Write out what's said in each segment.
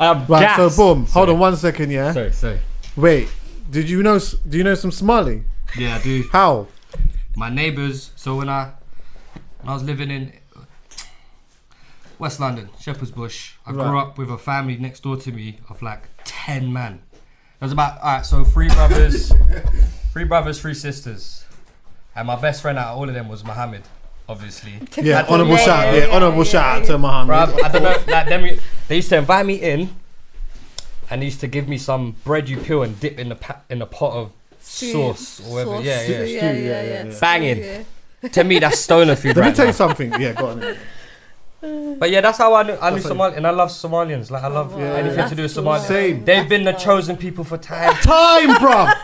I'm Right, gassed. so boom. Hold on one second, yeah. Sorry, sorry. Wait, did you know? Do you know some Somali? Yeah, I do. How? My neighbours. So when I when I was living in West London, Shepherd's Bush, I grew up with a family next door to me of like ten men. man. There's about alright, so three brothers, three brothers, three sisters, and my best friend out of all of them was Mohammed, obviously. Yeah, honorable it. shout. Yeah, Yeah, yeah, honorable yeah, shout out yeah. to Muhammad. Bruv, I don't know. Like them, they used to invite me in, and they used to give me some bread you peel and dip in the pa- in a pot of sauce or whatever. Sauce. Yeah, yeah. yeah, Stew, yeah, yeah, yeah, yeah. Banging. Yeah. To me, that's stoner food. Let me tell now. you something. Yeah, go on. But yeah, that's how I knew. I knew That's how- Somali, and I love Somalians. Like I love oh, wow. anything Yeah. to do with That's Somalia. Same. They've been the chosen people for time. Time, bruv.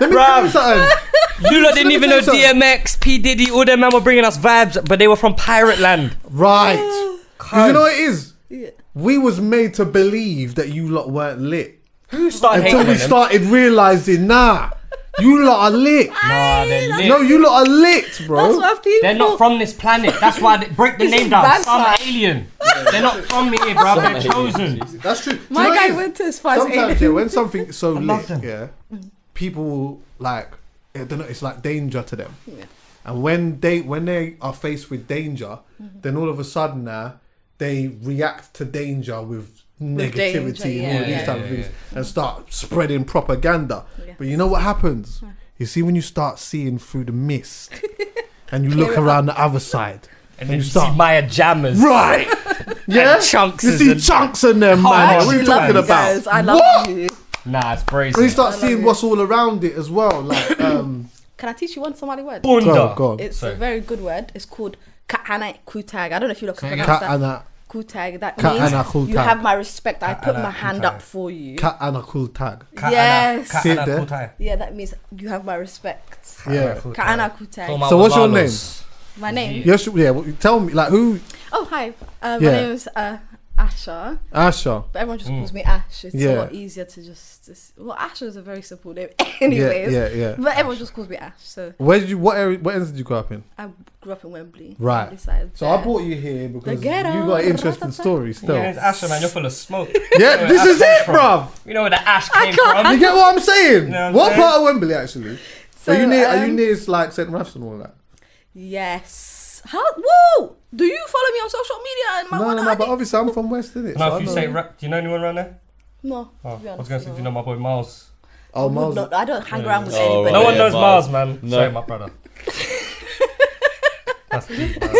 Let me tell you something. You lot didn't even know. DMX, P Diddy, all them men were bringing us vibes, but they were from pirate land. Right. 'Cause you know what it is? Yeah. We was made to believe that you lot weren't lit Who started until we them? started realizing, nah, you lot are lit. Nah, they're lit. No, you lot are lit, bro. That's what people. They're not from this planet. That's why they break the This name down. bad Some side. alien. They're not from here, bro. They're chosen. That's true. Do you My know guy went to as far as Sometimes, yeah, when something's so love lit, yeah, people like I don't know. It's like danger to them. Yeah. And when they when they are faced with danger, Mm-hmm. then all of a sudden now they react to danger with negativity danger, and all of these yeah, type of yeah, things and start spreading propaganda. Yeah. But you know what happens? You see when you start seeing through the mist and you look around the other side. And you then you start- see Maya Jammers. Right. yeah. chunks You see chunks in them, man. What are you talking you about? guys. I love What? you. Nah, it's When you start seeing it. what's all around it as well, like um, Can I teach you one Somali word? go, Bunda. on, go on. It's Sorry. a very good word. It's called Ka'ana Kutag. I don't know if you look Say at again. That. and a Kutag. That means Kutag. you have my respect. I put my hand Kutag. up for you. cat and a cool tag. Yes. Sit there. Yeah, that means you have my respect. Yeah. Ka'ana Kutag. So what's your name? My name. Yes, yeah. well, Tell me, like who? Oh hi. Uh, Yeah. My name is uh, Asha, Asha. but everyone just Mm. calls me Ash. It's Yeah. a lot easier to just, just. Well, Asha is a very simple name, anyways. Yeah, yeah, yeah. But everyone just calls me Ash. So Where did you? What area? What ends did you grow up in? I grew up in Wembley. Right. Wembley So yeah. I brought you here because you ghetto. got an interesting story. Still, Yeah, it's Asher, man. You're full of smoke. yeah. This is it, from. bruv. You know where the ash I came can't- from? You get what I'm saying? know what I'm what saying? part of Wembley actually? So, are you near? are you um, near like St. Ruff's and all that? Yes. How? Whoa! Do you follow me on social media? And my No, no, no. But obviously, I'm from West, innit? No, So if you say rap, do you know anyone around there? No. Oh, to I was going to say, do you know my boy Miles? Oh, Would Miles. not- I don't hang around with Oh, anybody. No oh, one yeah, knows Miles. Miles, man. No. Sorry, my brother. That's deep, man.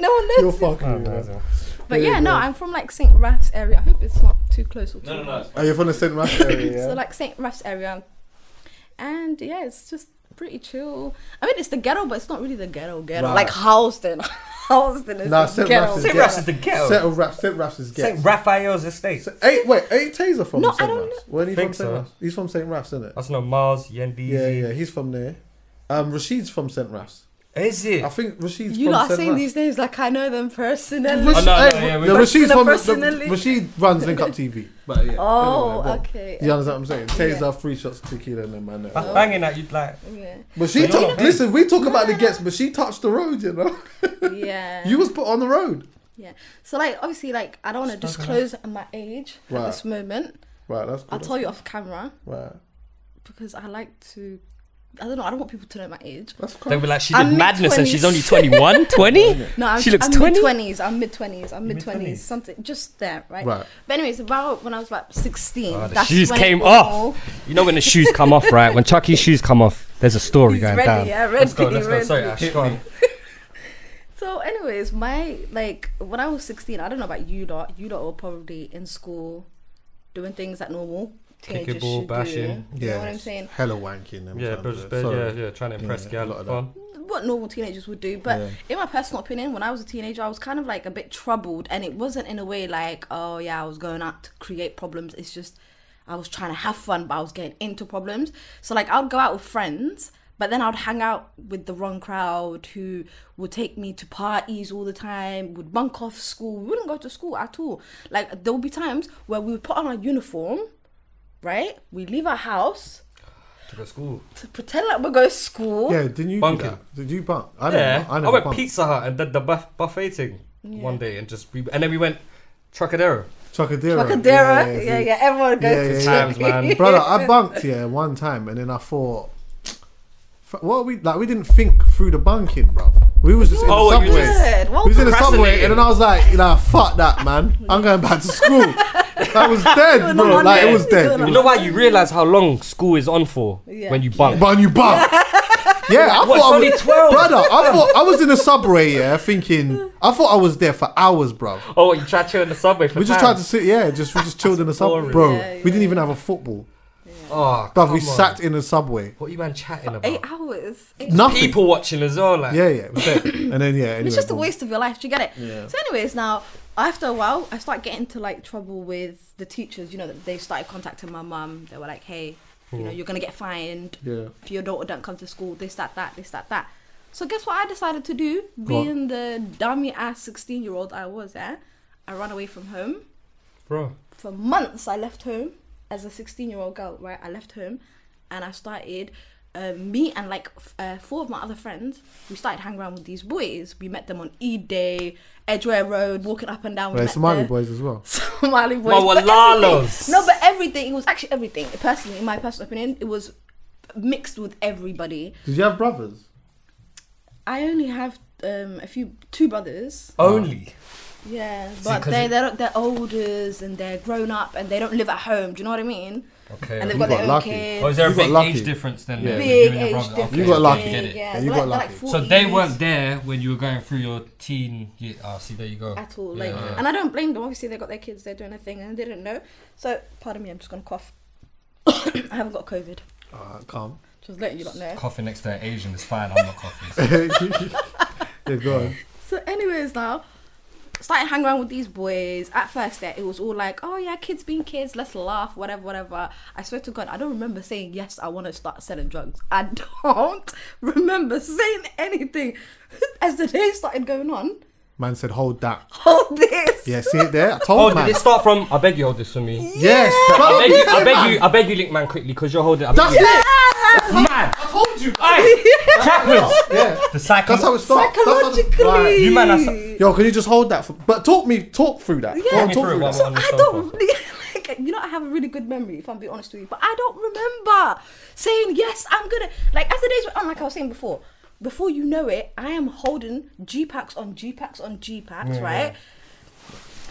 no one knows. You're fucking. Oh, with me, man. But Yeah, yeah, no. I'm from like St. Raph's area. I hope it's not too close or too No, no, no. much. it's Are oh, you from the St. Ruff's area? Yeah. So like St. Raph's area, and yeah, it's just pretty chill. I mean, it's the ghetto, but it's not really the ghetto ghetto. Right. Like Houston, Houston is Nah, the St. ghetto. Is St. ghetto. Raph's is the ghetto. St. Raff's. St. Raff's is St. Raphael's estate. So, eight, wait, eight Taser from No, St. don't Where he from St. so. Raff's? He's from St. Raff's, isn't it? That's no Mars, Yendeezy. Yeah, yeah, he's from there. Um, Rashid's from St. Raff's. Is it? I think Rashid's You from lot are St. saying these names like I know them personally. Oh, no, no, yeah, we- no, Rashid's from Personally. the, Rashid runs Link Up TV. But yeah. Oh, anyway, okay. You understand what I'm saying? Yeah. Taser, three shots of tequila, and then man. That's uh, banging that you'd like. Yeah. But she But you're talk, listen. We talk about the gets, but she touched the road. You know, Yeah. you was put on the road. Yeah. So like obviously like I don't want to disclose my age Right. at this moment. Right, that's. Good. I'll tell you off camera Right, because I like to. I don't know. I don't want people to know my age. that's They'll be like, she I'm did madness and she's only mid-twenties. 21, 20? No, I'm, She looks I'm 20? mid twenties. I'm mid twenties. I'm mid Mid-twenties. Something just there, right? Right. But anyways, about when I was about sixteen, Oh, the that's shoes came it off. all- You know when the shoes come off, right? When Chucky's shoes come off, there's a story He's going ready, down. yeah, let's go, let's go. Sorry. Ash, go on. So, anyways, my like when I was sixteen, I don't know about you lot. You lot were probably in school doing things that normal teenagers ball, bashing. do. You know what I'm saying? Hella wanking. them Yeah, times, but just, yeah. Yeah, yeah, trying to impress Yeah, gal. a lot of Go on. what normal teenagers would do. But Yeah. in my personal opinion, when I was a teenager, I was kind of like a bit troubled, and it wasn't in a way like, oh yeah, I was going out to create problems. It's just I was trying to have fun, but I was getting into problems. So like I'd go out with friends. But then I'd hang out with the wrong crowd who would take me to parties all the time, would bunk off school. We wouldn't go to school at all. Like there would be times where we would put on our uniform, right? We leave our house To go to school. to pretend like we're going to school. Yeah, didn't you bunk do that? Did you bunk? I never, Yeah, I I, never went bunked. Pizza Hut and did the buff- buffet thing one day and just we, and then we went Trocadero. Chocadero. Trocadero. Yeah, yeah, Everyone goes Yeah, to yeah, yeah. Times, man. brother. I bunked yeah one time, and then I thought, f- what we like? We didn't think through the bunking, bro. We was just in Oh, the subway. just- Good. Well we was in the subway, and then I was like, you know, fuck that, man. I'm going back to school. I was dead, bro. on Like it was dead. Doing It on was You know why you realize how long school is on for Yeah. when you bunk? But you bump. Yeah, I What, thought it's I only was, 12? brother. I thought I was in the subway, yeah, thinking. I thought I was there for hours, bro. Oh, you tried to chill in the subway for We just time? tried to sit, yeah, just we just chilled in the subway, boring. bro. Yeah, we didn't even have a football, Oh, bro. We on. sat in the subway. What are you man chatting about? Eight hours. It's, Nothing. People watching as well, like. Yeah, yeah, it was dead. and then yeah, anyway, it's just a boom. waste of your life. Do you get it? Yeah. So, anyways, now after a while, I start getting into like trouble with the teachers. You know, they started contacting my mum. They were like, "Hey, you know, you're gonna get fined Yeah. if your daughter don't come to school. This, that, that, this, that, that." So guess what I decided to do? Being the dummy ass sixteen year old I was, eh? I ran away from home. Bro. for months I left home as a 16 year old girl, right? I left home and I started, um, me and like f- uh, four of my other friends, we started hanging around with these boys. We met them on Eid Day, Edgware Road, walking up and down. We Well, met Somali the boys as well. Somali boys. Well, but No, but everything. It was actually everything. Personally, in my personal opinion, it was mixed with everybody. Did you have brothers? I only have um, a few, two brothers. Only. Yeah, but 'cause they they're they're olders and they're grown up and they don't live at home. Do you know what I mean? Okay. And they've You got got their own lucky. kids. Oh, is there a You got big lucky. age difference then? Yeah. there big you and your age brother? difference. You got lucky. Yeah, Yeah, yeah. you They're got like- lucky. they're So they weren't there when you were going through your teen. year. Oh, see, there you go. at all. Like, Yeah. and I don't blame them. Obviously, they got their kids. They're doing their thing, and they didn't know. So, pardon me. I'm just gonna cough. I haven't got COVID. Uh, calm. Just letting you lot know. Coughing next to an Asian is fine. I'm not coughing. yeah, go on. So, anyways, now started hanging around with these boys. At first, there it was all like, "Oh yeah, kids being kids, let's laugh, whatever, whatever." I swear to God, I don't remember saying yes. I want to start selling drugs. I don't remember saying anything. As the day started going on, Man said, hold that. hold this. Yeah, see it there? I Oh, told did man. it start from? I beg you hold this for me. Yes. I beg you, I beg you, I beg you, link man quickly because you're holding. I That's you. it. man. I told you. Hey, chaplains. Yeah. The psycho. That's how it starts. That's how Psychologically. Right. You man, that's- Yo, can you just hold that? For, but talk me, talk through that. Yeah. Go Talk me talk through it through that. we're on the I sofa. don't like, you know I have a really good memory if I'm being honest with you, but I don't remember saying yes. I'm gonna like as the days went on, like I was saying before. Before you know it, I am holding G packs on G packs on G packs, right?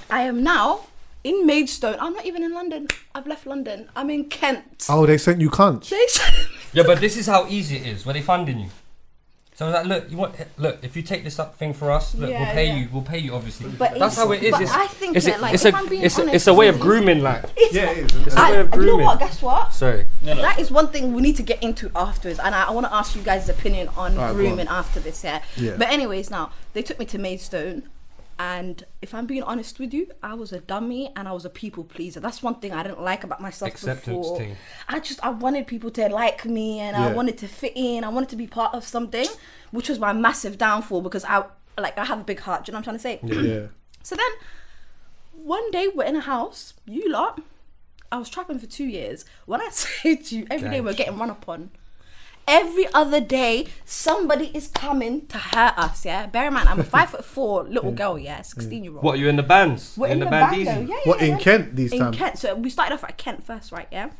I am now in Maidstone. I'm not even in London. I've left London. I'm in Kent. Oh, they sent you cunts. They said- Yeah, but this is how easy it is. Were they funding you? So I was like, look, you want look if you take this up thing for us, look, we'll pay yeah. you, we'll pay you obviously. But that's it's- how it is. but it's, I think it's, that, like, it's if a, I'm being it's, a, honest it's a way of grooming, like. it's, Yeah, it is. It's a I, way of grooming. you know what? Guess what? Sorry. That is one thing we need to get into afterwards, and I, I want to ask you guys' opinion on Alright, go grooming after this. Yeah? Yeah. But anyways, now they took me to Maidstone, and if I'm being honest with you, I was a dummy and I was a people pleaser. That's one thing I didn't like about myself Acceptance before. thing. I just I wanted people to like me, and I wanted to fit in. I wanted to be part of something, which was my massive downfall because I like I have a big heart. Do you know what I'm trying to say? Yeah. So then, one day we're in a house, you lot. I was trapping for two years. When I say to you, every day we're getting run upon. Every other day, somebody is coming to hurt us. Yeah, bear in mind, I'm a five foot four little girl. Yeah, mm. sixteen year old. What you in the bands? We're You in the band band though. easy? Yeah, What, yeah, in yeah. Kent these In times? Kent. So we started off at Kent first, right? Yeah.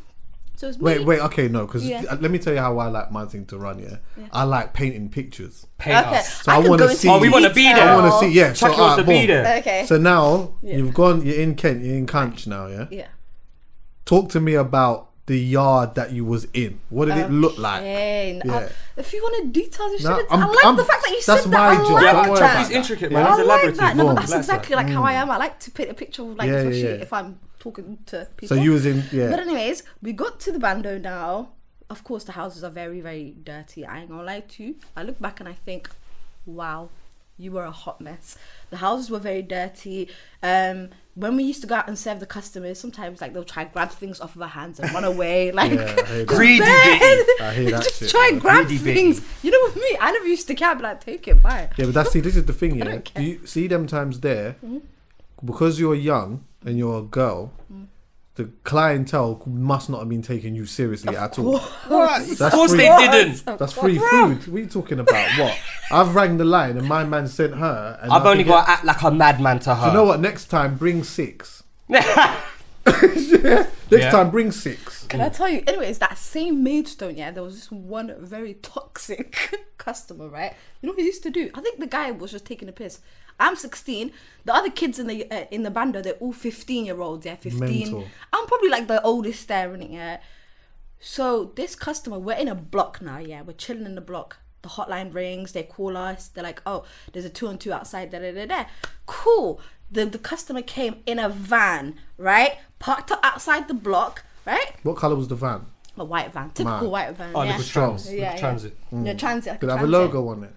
So it's me. Wait, wait, okay, no, because Yeah. Uh, let me tell you how I like my thing to run. Yeah, I like painting pictures. Paint Okay. us. So I could wanna see- Oh, we wanna be there. I want to see. Yeah, so wants alright, to be there. Okay. So now Yeah. you've gone. You're in Kent. You're in Cunch now. Yeah. yeah. Talk to me about the yard that you was in. What did it look like? Yeah. Uh, if you want to details, you should. No, I'm- like I'm- the fact that you that's said my that. I job. like Yeah, Don't that. worry Chuck, about he's that. intricate, Yeah. man. He's I elaborate. like that. No, but that's exactly like how I am. I like to paint a picture of like Yeah, yeah, yeah, yeah. if I'm talking to people. So people. you was in. Yeah. But anyways, we got to the bando now. Of course, the houses are very, very dirty. I ain't gonna lie to you. I look back and I think, wow, you were a hot mess. The houses were very dirty. Um, when we used to go out and serve the customers, sometimes like they'll try and grab things off of our hands and run away. Like Yeah, I. Greedy bitty. I hear that just shit, try and grab Greedy bitty. things. You know, with me, I never used to care. I'd like, take it, bye. Yeah, but that's see, this is the thing, yeah. don't you see them times there? Hmm? Because you're young and you're a girl, hmm. The clientele must not have been taking you seriously at all. Of That's course free. they didn't. That's free food. What are you talking about? What? I've rang the line and my man sent her. And I've I only got to act like a madman to her. get- You know what? Next time, bring six. yeah. Next Yeah. time, bring six. Can I tell you? Anyways, that same Maidstone, yeah, there was this one very toxic customer, right? You know what he used to do? I think the guy was just taking a piss. I'm 16. The other kids in the uh, in the bando, they're all 15 year olds. Yeah, 15. Mental. I'm probably like the oldest there, innit? Yeah. So this customer, we're in a block now. Yeah, we're chilling in the block. The hotline rings. They call us. They're like, "Oh, there's a two on two outside." Da da da da. Cool. The the customer came in a van, right? Parked up outside the block, right? What color was the van? A white van, typical Man. white van. Oh, yeah. liquid Strong. trans. Yeah, liquid yeah. transit. Yeah, mm. transit. like Did it have a logo on it?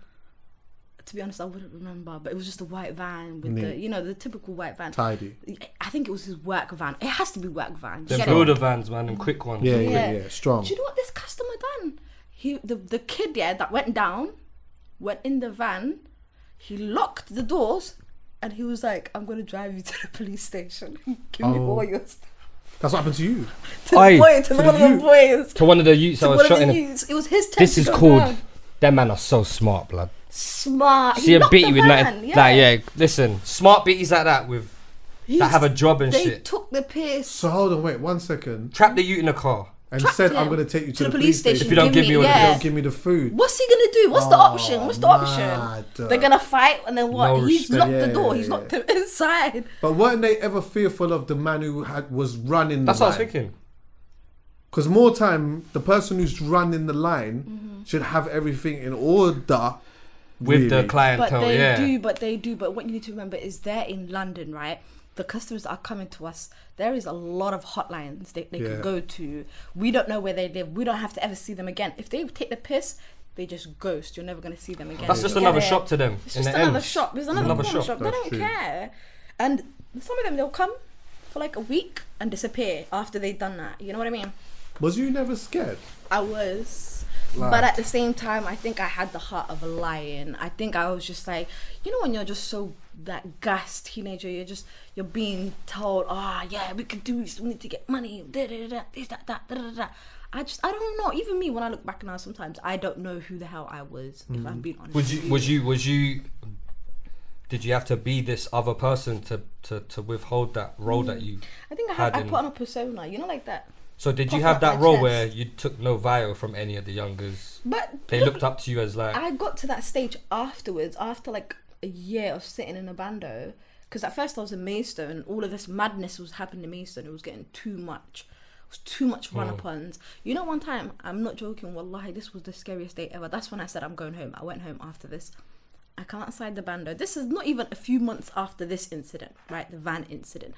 To be honest, I wouldn't remember, but it was just a white van with Neat. the, you know, the typical white van. Tidy. I think it was his work van. It has to be work van. Them Get it? builder vans, man, and quick ones. Yeah, yeah, Yeah. yeah. Strong. Do you know what this customer done? He the the kid yeah that went down, went in the van, he locked the doors, and he was like, "I'm gonna drive you to the police station. Give me Oh. all your stuff." That's what happened to you. To the Aye. boy, to one of the you. boys. To one of the youths To I one was of the shot in. youths. It was his turn This to is go called. down. Them man are so smart, blood. smart. See he a locked beatie with van, nothing. Like, yeah, listen, smart beaties like that with He's- that have a job and they shit. took the piss. So hold on, wait one second. Trap the youth in a car. And Trapped said, him "I'm going to take you to, the, police station. If you don't give me all the you yeah. don't give me the food." What's he gonna do? What's the Oh, option? What's the option? They're gonna fight and then what? No He's locked Yeah, the door. yeah, He's yeah. locked him inside. But weren't they ever fearful of the man who had was running? The line? That's the what I was thinking. Because more time, the person who's running the line Mm-hmm. should have everything in order. With the really. But they yeah. do, but they do. But what you need to remember is they're in London, right? The customers are coming to us, there is a lot of hotlines they, they Yeah. can go to. We don't know where they live. We don't have to ever see them again. If they take the piss, they just ghost. You're never going to see them again. That's just Get another it? shop to them. It's in just the another ends. shop. There's It's another, another corner shop. shop. They don't true. care. And some of them, they'll come for like a week and disappear after they've done that. You know what I mean? Was you never scared? I was. But at the same time, I think I had the heart of a lion. I think I was just like, you know, when you're just so that gas teenager, you're just you're being told, ah, yeah, we can do this. We need to get money. Da, da, da, da, this, that, that, da, da, da. I just, I don't know. Even me, when I look back now, sometimes I don't know who the hell I was. If I'm being honest. Was with you? Was you? Was you? Did you have to be this other person to to, to withhold that role that you? I think I had, had in- put on a persona. You know, like that. So did you have that role chest. where you took no vio from any of the youngers? But They looked up to you as like. I got to that stage afterwards, after like a year of sitting in a bando. Because at first I was in Maidstone, all of this madness was happening in Maidstone. It was getting too much. It was too much run oh. upons. You know, one time, I'm not joking, wallahi, this was the scariest day ever. That's when I said I'm going home. I went home after this. I come outside the bando. This is not even a few months after this incident, right? The van incident.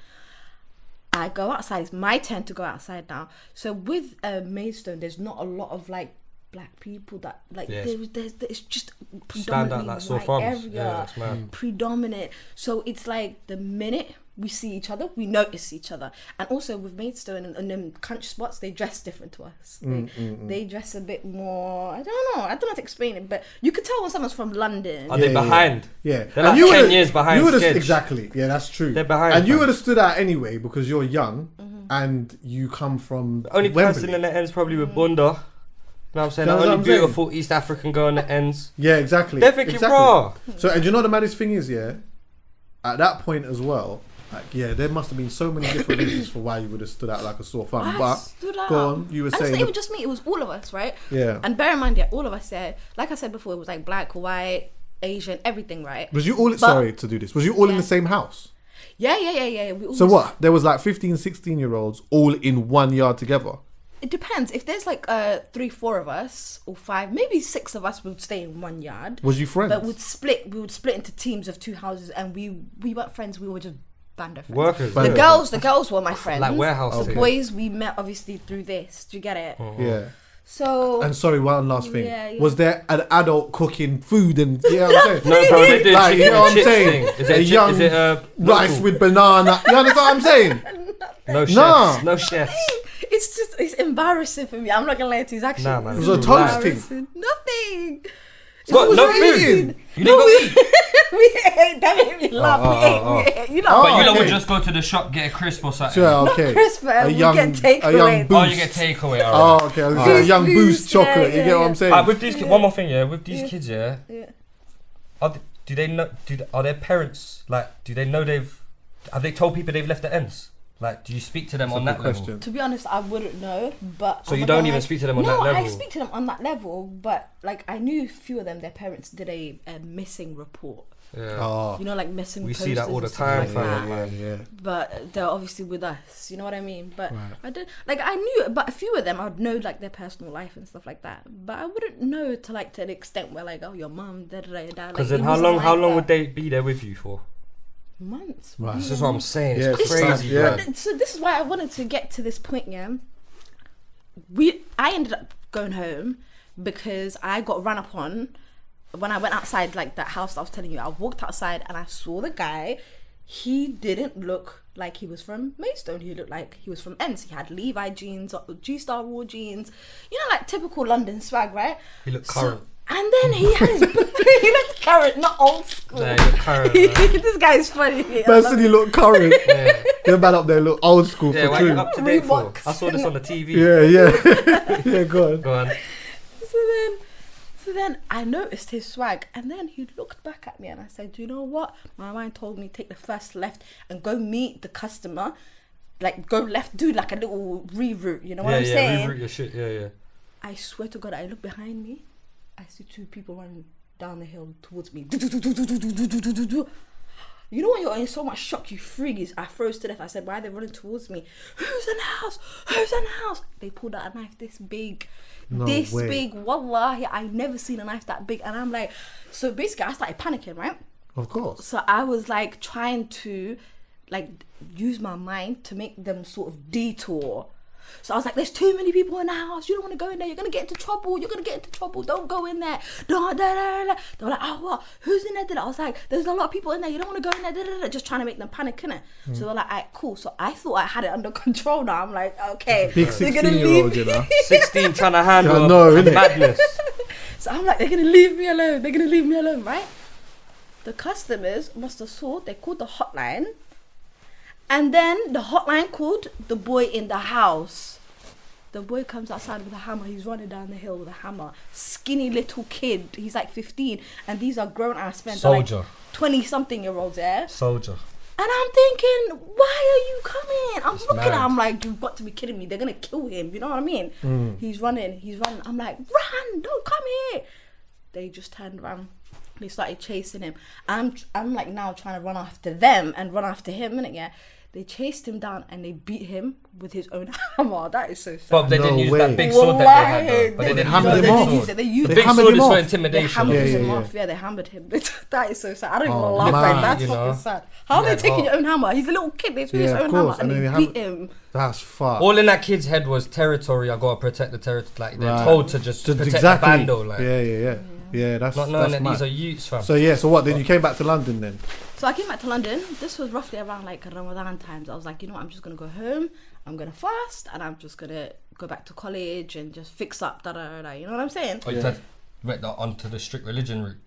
I go outside. It's my turn to go outside now. So with uh, Maidstone, there's not a lot of like black people that like Yes. there's, there's there's just Stand out predominantly like sore white thumbs. area, Yeah, that's predominant. So it's like the minute we see each other, we notice each other. And also with Maidstone and, and them country spots, they dress different to us. They, they dress a bit more. I don't know. I don't know how to explain it, but you could tell when someone's from London. Are they Yeah, yeah, behind? Yeah, They're like 10 years behind You would've- exactly. Yeah, that's true. They're behind, and you would have stood out anyway because you're young Mm-hmm. and you come from The only Wembley. person in the ends probably Mm. with Bunda. You know what I'm saying? That's the only I'm saying. beautiful East African girl in the ends. Yeah, exactly. They're thinking, exactly. raw. So, and you know the maddest thing is, yeah, at that point as well, like, yeah, there must have been so many different reasons for why you would have stood out like a sore thumb. I but stood out. go on, you were and it's saying, not even just me; it was all of us, right? yeah. And bear in mind, yeah, all of us there. Like I said before, it was like black, white, Asian, everything, right? was you all sorry to do this? Was you all in the same house? Yeah, yeah, yeah, yeah. We all So was- what? There was like 15, 16 year olds all in one yard together. It depends. If there's like uh three, four of us, or five, maybe six of us would stay in one yard. Was you friends? But would split. We would split into teams of two houses, and we we weren't friends. We were just bando friends. Workers. But- The girls, the girls were my friends. Like warehouse The team. boys we met obviously through this. Do you get it? yeah. So And sorry, one last thing. Yeah, yeah. Was there an adult cooking food and yeah, you know I'm saying? No, bro, they did Like, you know what I'm saying? thing. Is A it, chi- young is it uh, rice with banana. You understand what I'm saying? no chefs? Nah. No chefs. it's just it's embarrassing for me. I'm not gonna lie to you. It's actually Nah, man, it's it was a toast embarrassing. Nothing. What? was No food. You didn't go eat. we ate. That made me laugh. oh, we, ate, oh, we ate. You know. Oh, But you lot okay. would just go to the shop, get a crisp or something. Sure, okay. crisp, uh, a we young, get a young takeaway. boost. Oh, you get takeaway. All right. Oh, okay. I was a young Boost, boost boost, yeah, chocolate. you yeah, get what. I'm saying? With these, ki- one more thing, yeah. With these Yeah. kids, yeah. Yeah. Are they, do they know? Do they, are their parents like? Do they know they've? Have they told people they've left the ends? Like, do you speak to them That's on good that level? To be honest, I wouldn't know, but So I'm you don't gonna even lie. speak to them on no, that I speak to them on that level, but like I knew a few of them. Their parents did a, a missing report. Yeah. Oh, You know, like missing. We see that posters all the stuff time, like fam, that. yeah, yeah. But they're obviously with us. You know what I mean? But Right. I did like I knew, but a few of them I'd know like their personal life and stuff like that. But I wouldn't know to like to an extent where like oh your mum da da da da. Like, Because then how long? like How long that. would they be there with you for? months? Right. This is what I'm saying. It's Yeah, it's crazy, yeah. bro. So this is why I wanted to get to this point. Yeah, we I ended up going home because I got run up on when I went outside, like that house I was telling you. I walked outside and I saw the guy. He didn't look like he was from Maidstone. He looked like he was from Ends. He had Levi jeans, uh, G Star Raw jeans. You know, like typical London swag, right? He looked So- current. and then he had his he looked current, not old school. Yeah, he looked current. man. this guy is funny. I Person, love you look current. yeah. Your man up there look old school Yeah, for why you true. up to date for? I saw this on the TV. Yeah, yeah, yeah. Go on. Go on. So then, so then I noticed his swag, and then he looked back at me, and I said, "Do you know what? My mind told me take the first left and go meet the customer, like go left, do like a little reroute. You know what yeah, I'm yeah. saying? Reroute your shit. Yeah, yeah. I swear to God, I look behind me, I see two people running down the hill towards me. You know when you're in so much shock, you freeze. I froze to death. I said, "Why are they running towards me? Who's in the house? Who's in the house?" They pulled out a knife this big, No this way. big. Wallahi, I never seen a knife that big. And I'm like, so basically, I started panicking, right? Of course. So I was like trying to like use my mind to make them sort of detour. So I was like, "There's too many people in the house. You don't want to go in there. You're gonna get into trouble. You're gonna get into trouble. Don't go in there." Da, da, da, da. They were like, "Oh, what? Who's in there?" Da, da. I was like, "There's a lot of people in there. You don't want to go in there." Da, da, da. Just trying to make them panic, innit? Mm. So they're like, "Alright, cool." So I thought I had it under control. Now I'm like, "Okay, Big they're gonna 16 year leave old, you know. 16 trying to handle I know, a madness. So I'm like, they're gonna leave me alone. They're gonna leave me alone, right? The customers must have saw. They called the hotline, and then the hotline called the boy in the house. The boy comes outside with a hammer. He's running down the hill with a hammer. Skinny little kid. He's like 15, and these are grown ass men. They're like 20 something year olds, yeah. Soldier. And I'm thinking, why are you coming? I'm It's looking at mad. him like, you've got to be kidding me. They're going to kill him. You know what I mean? Mm. He's running. He's running. I'm like, run. Don't come here. They just turned around. They started chasing him. I'm, I'm like now trying to run after them and run after him, innit? Yeah. They chased him down and they beat him with his own hammer. That is so sad. But they didn't use way. that big sword that they had though. But they Wallahi, didn't hammered use him that off. big used sword. it. They used The They big hammered sword him is for off. they intimidation. hammered Yeah, him yeah, off. Yeah, they hammered him. that is so sad. I don't even Oh, laugh man, like that's you fucking know. sad. How are Yeah, they taking oh. your own hammer? He's a little kid. They took his Yeah, of own hammer and, and they then they beat him. That's fucked. All in that kid's head was territory. I gotta protect the territory. Like they're Right. told to just Just protect the bando. Like yeah, yeah, yeah. Yeah, that's not knowing that's that these are youths, fam. So yeah, so what? Then you came back to London then? So I came back to London. This was roughly around like Ramadan times. I was like, you know what? I'm just gonna go home. I'm gonna fast, and I'm just gonna go back to college and just fix up. Da da da. da. You know what I'm saying? or you had went that onto the strict religion route.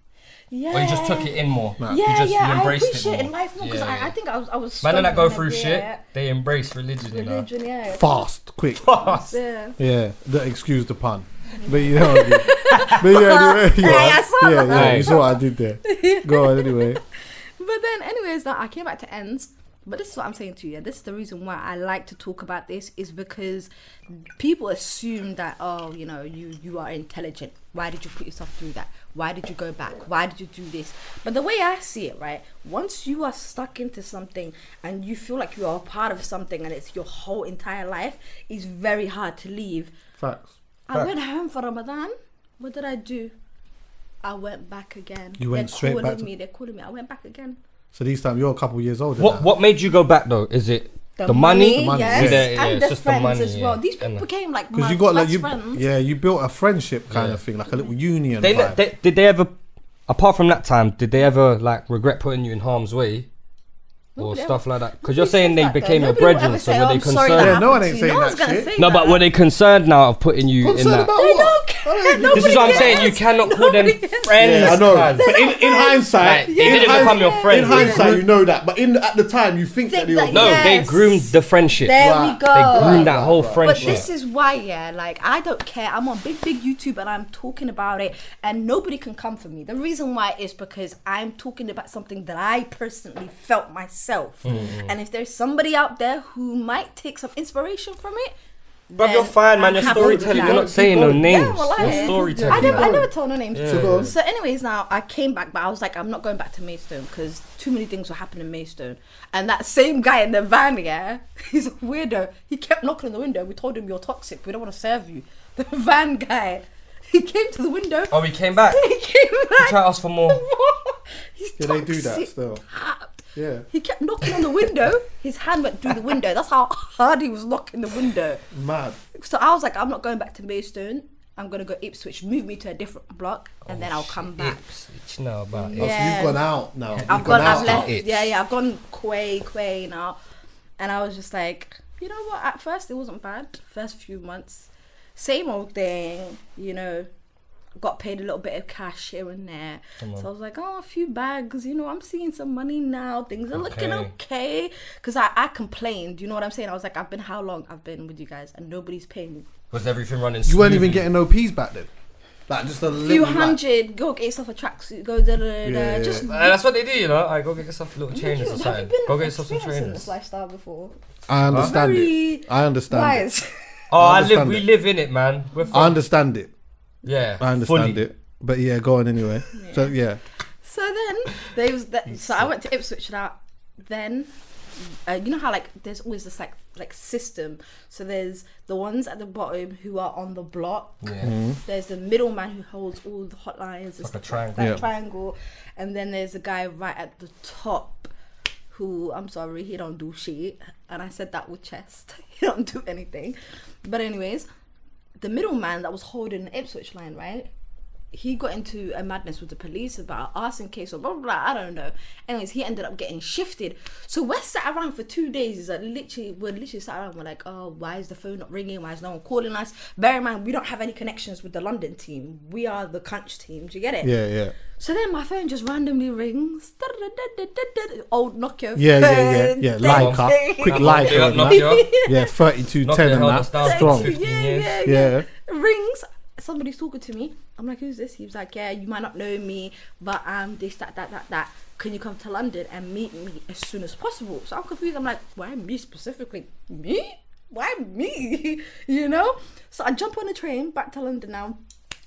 Yeah. Or you just took it in more. Nah. Yeah, you just yeah. you I embraced appreciate it in more. life more because Yeah, I, I think I was I was. Man, that go through shit, yeah, they embrace religion, you know. Yeah. Fast, quick. Fast. Yeah. Yeah, that excuse the pun. But you know, what I mean. but yeah, anyway, yeah, saw yeah, yeah, you saw what I did there. Go on, anyway. But then, anyways, now I came back to ends. But this is what I'm saying to you. Yeah, this is the reason why I like to talk about this is because people assume that oh, you know, you you are intelligent. Why did you put yourself through that? Why did you go back? Why did you do this? But the way I see it, right? Once you are stuck into something and you feel like you are a part of something and it's your whole entire life, it's very hard to leave. Facts. I Fact. went home for Ramadan. What did I do? I went back again. You went They're straight calling back to- me. They're calling me. I went back again. So these time you're a couple years older. What now. what made you go back though? Is it the, money? The money, yes, yeah. Yeah, and it's the just the friends money, as well. yeah. These people became like Because my you got like you, friends. yeah, you built a friendship kind Yeah. of thing, like a little union. They, vibe. they did they ever apart from that time did they ever like regret putting you in harm's way or Nobody stuff like that because you're saying they that, though. became your Nobody brethren so say, were "Oh, they I'm sorry that concerned Yeah, no one ain't saying No that shit. say no but were they concerned now of putting you in that about what? don't care. This is what I'm saying you cannot call them friends Yeah, I know. But in, in hindsight, Like, they in didn't hind- become your friends. In hindsight, you know that. But in at the time, you think, that Think they that- were. no they groomed the friendship There Right. we go. they groomed that whole right. But friendship this is why, yeah, like I don't care. I'm on big, big YouTube and I'm talking about it, and nobody can come for me. The reason why is because I'm talking about something that I personally felt myself. Mm-hmm. And if there's somebody out there who might take some inspiration from it, Bruv, you're fine, man. I'm You're storytelling. that. You're not saying no names. Yeah, well, You're I- storytelling. I never, I never told no names. Yeah. So go on. So, anyways, now I came back, but I was like, I'm not going back to Maidstone because too many things were happening in Maidstone. And that same guy in the van, yeah, he's a weirdo. He kept knocking on the window. We told him you're toxic. We don't want to serve you. The van guy, he came to the window. Oh, he came back. He came back. Try to ask for more. He's Yeah, they do that toxic. still. Yeah. He kept knocking on the window. His hand went through the window. That's how hard he was knocking the window. Mad. So I was like, I'm not going back to Maidstone. I'm gonna go Ipswich. Move me to a different block, and then I'll come back. Ipswich, know about it. Oh, so you've gone out now. You've I've gone, out. I've left. It's- Yeah, yeah, I've gone quay, quay now. And I was just like, you know what? At first, it wasn't bad. First few months, same old thing. You know, got paid a little bit of cash here and there. So I was like, oh, a few bags. You know, I'm seeing some money now. Things are looking Okay. okay. Because I, I complained. You know what I'm saying? I was like, I've been how long? I've been with you guys, and nobody's paying me. Was everything running You weren't even getting no P's back then. Like just a few little. like- hundred. Go get yourself a tracksuit. Go da da da. da. Yeah. Just Uh, that's what they do, you know. I go get yourself little Have trainers or you something. been Go get yourself some trainers. this lifestyle before? I understand it. I understand it. Oh, I I, live. understand We live in it, man. We're I understand it. Yeah. I understand fully. it. But yeah, go on anyway. So yeah. So then they was that. So I went to Ipswich now. Then, uh, you know how like there's always this like like system. So there's the ones at the bottom who are on the block. Yeah. Mm-hmm. There's the middleman who holds all the hotlines and Like a triangle. like that Yeah. triangle, and then there's a guy right at the top. Who I'm sorry, he don't do shit, and I said that with chest. he don't do anything. But anyways, the middleman that was holding the Ipswich line, right? He got into a madness with the police about arson case or blah blah blah. I don't know. Anyways, he ended up getting shifted. So we're sat around for two days. Is like literally we're literally sat around. We're like, oh, why is the phone not ringing? Why is no one calling us? Bear in mind, we don't have any connections with the London team. We are the Cunch team. Do you get it? Yeah, yeah. So then my phone just randomly rings. Old Nokia. Yeah, yeah, yeah, yeah. thing. Leica. Quick Leica. Nokia, and that. Nokia. Yeah, 3210 Nokia and held that. us down for Strong. 15 yeah, yeah, Yeah. yeah. Rings. Somebody's talking to me. I'm like, who's this? He was like, yeah, you might not know me, but um, this, that, that, that, that. Can you come to London and meet me as soon as possible? So I'm confused. I'm like, why me specifically? Me? Why me? you know? So I jump on a train back to London now.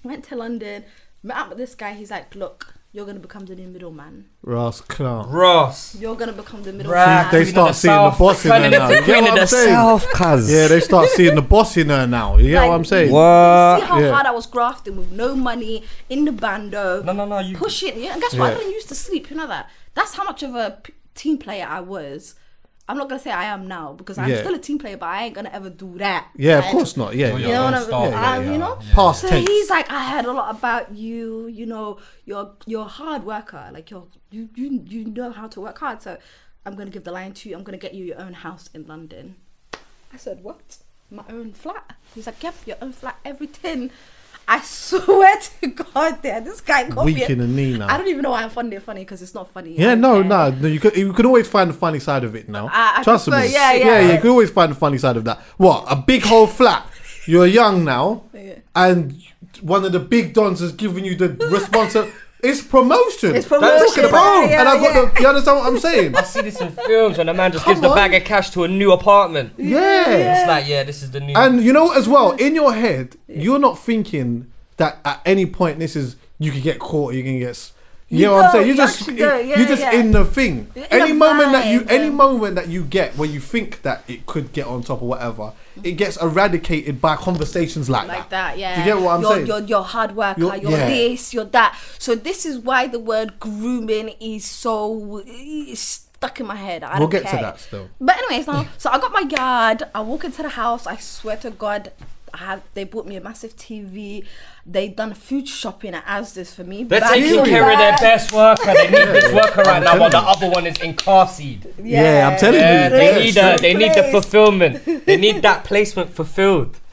Went to London, met up with this guy. He's like, look, you're gonna become the new middleman. Ross Clark. Ross. You're gonna become the Bruh, middleman. They start the seeing the boss in her now. You get what I'm saying? Yeah, they start seeing the boss in her now. You get Like, what I'm saying? See how Yeah. hard I was grafting with no money in the bando. No, no, no. You. pushing. Yeah, and guess what? Yeah. I didn't used to sleep. You know that. That's how much of a p- team player I was. I'm not gonna say I am now because I'm Yeah. still a team player, but I ain't gonna ever do that. Yeah, of course not. Yeah, You know what I'm style, yeah, um, yeah, You know. yeah. Past So tense. he's like, I heard a lot about you. You know, you're you're a hard worker. Like you're you you you know how to work hard. So I'm gonna give the line to you. I'm gonna get you your own house in London. I said, what? My own flat? He's like, yep, your own flat. Everything. I swear to God, there this guy got me. Weak in the knee now. I don't even know why I'm finding it funny because it's not funny. Yeah, no, no, no. You could, you could always find the funny side of it now. I- I Trust prefer- me. yeah, yeah, yeah. You could always find the funny side of that. What? A big whole flat. You're young now, Yeah. and one of the big dons has given you the responsibility. It's promotion. It's That's what I'm promotion, about. yeah, and I've got yeah. the. You understand what I'm saying? I see this in films when a man just Come gives the on. bag of cash to a new apartment. yeah. It's like, yeah, this is the new. And you know as well, in your head, you're not thinking that at any point this is you can get caught, or you can get. You, You know what I'm saying? You're just yeah, you're just yeah. in the thing. In any moment that you any moment that you get where you think that it could get on top or whatever, it gets eradicated by conversations like, like that, yeah. Do you get what I'm you're, saying? You're, you're hard worker, You're- you're, yeah. this, you're that. So this is why the word grooming is so stuck in my head. I We'll don't get to that still. But anyways, now, so I got my yard. I walk into the house. I swear to God, I have, they bought me a massive TV. They done food shopping at Asda's for me. They're Bags taking of care of their bags. best worker. They need this worker right now, while the other one is in car seed. Yeah, I'm telling Yeah, you. they yeah, need a, they need the fulfillment. They need that placement fulfilled.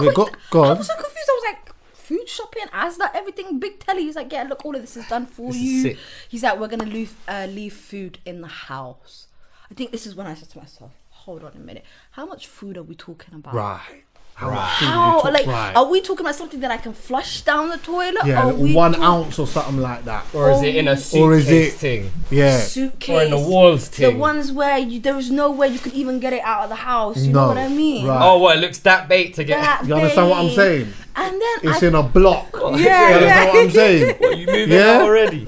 Yeah, go, go I on. was so confused. I was like, food shopping, Asda, everything, big telly. He's like, yeah, look, all of this is done for This you. He's like, we're gonna leave uh, leave food in the house. I think this is when I said to myself, hold on a minute, how much food are we talking about? Right. How Right. food How? Like, right. are we talking about something that I can flush down the toilet? yeah, Are we one talk- ounce or something like that. Or is it in a suitcase Or is it- thing? Yeah. Suitcase. Or in the walls thing. The ones where you, there was no way you could even get it out of the house. You No, know what I mean? right. Oh, what? It looks that bait to get. That You understand what I'm saying? And then It's I, in a block. yeah, You understand yeah. what I'm saying? What, you moving Yeah? already?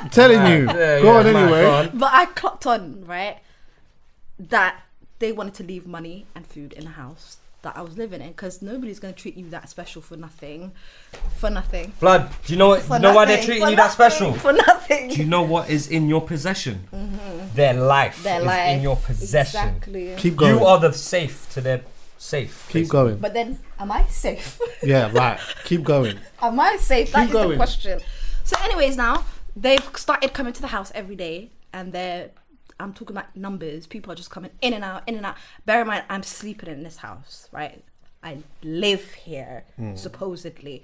I'm telling Right, you. yeah, Go yeah, on man, anyway. go on. But I clocked on, right, that they wanted to leave money and food in the house that I was living in because nobody's going to treat you that special for nothing. For nothing. Blood, do you know what? For You know why they're treating for you that special? For nothing. Do you know what is in your possession? Mm-hmm. Their life Their is life. in your possession. Exactly. Keep going. You are the safe to their safe. Keep going. But then, am I safe? Yeah, right. Keep going. Am I safe? That Keep is the question. So, anyways, now they've started coming to the house every day, and they're. I'm talking about numbers. People are just coming in and out, in and out. Bear in mind, I'm sleeping in this house, right? I live here, Hmm. supposedly.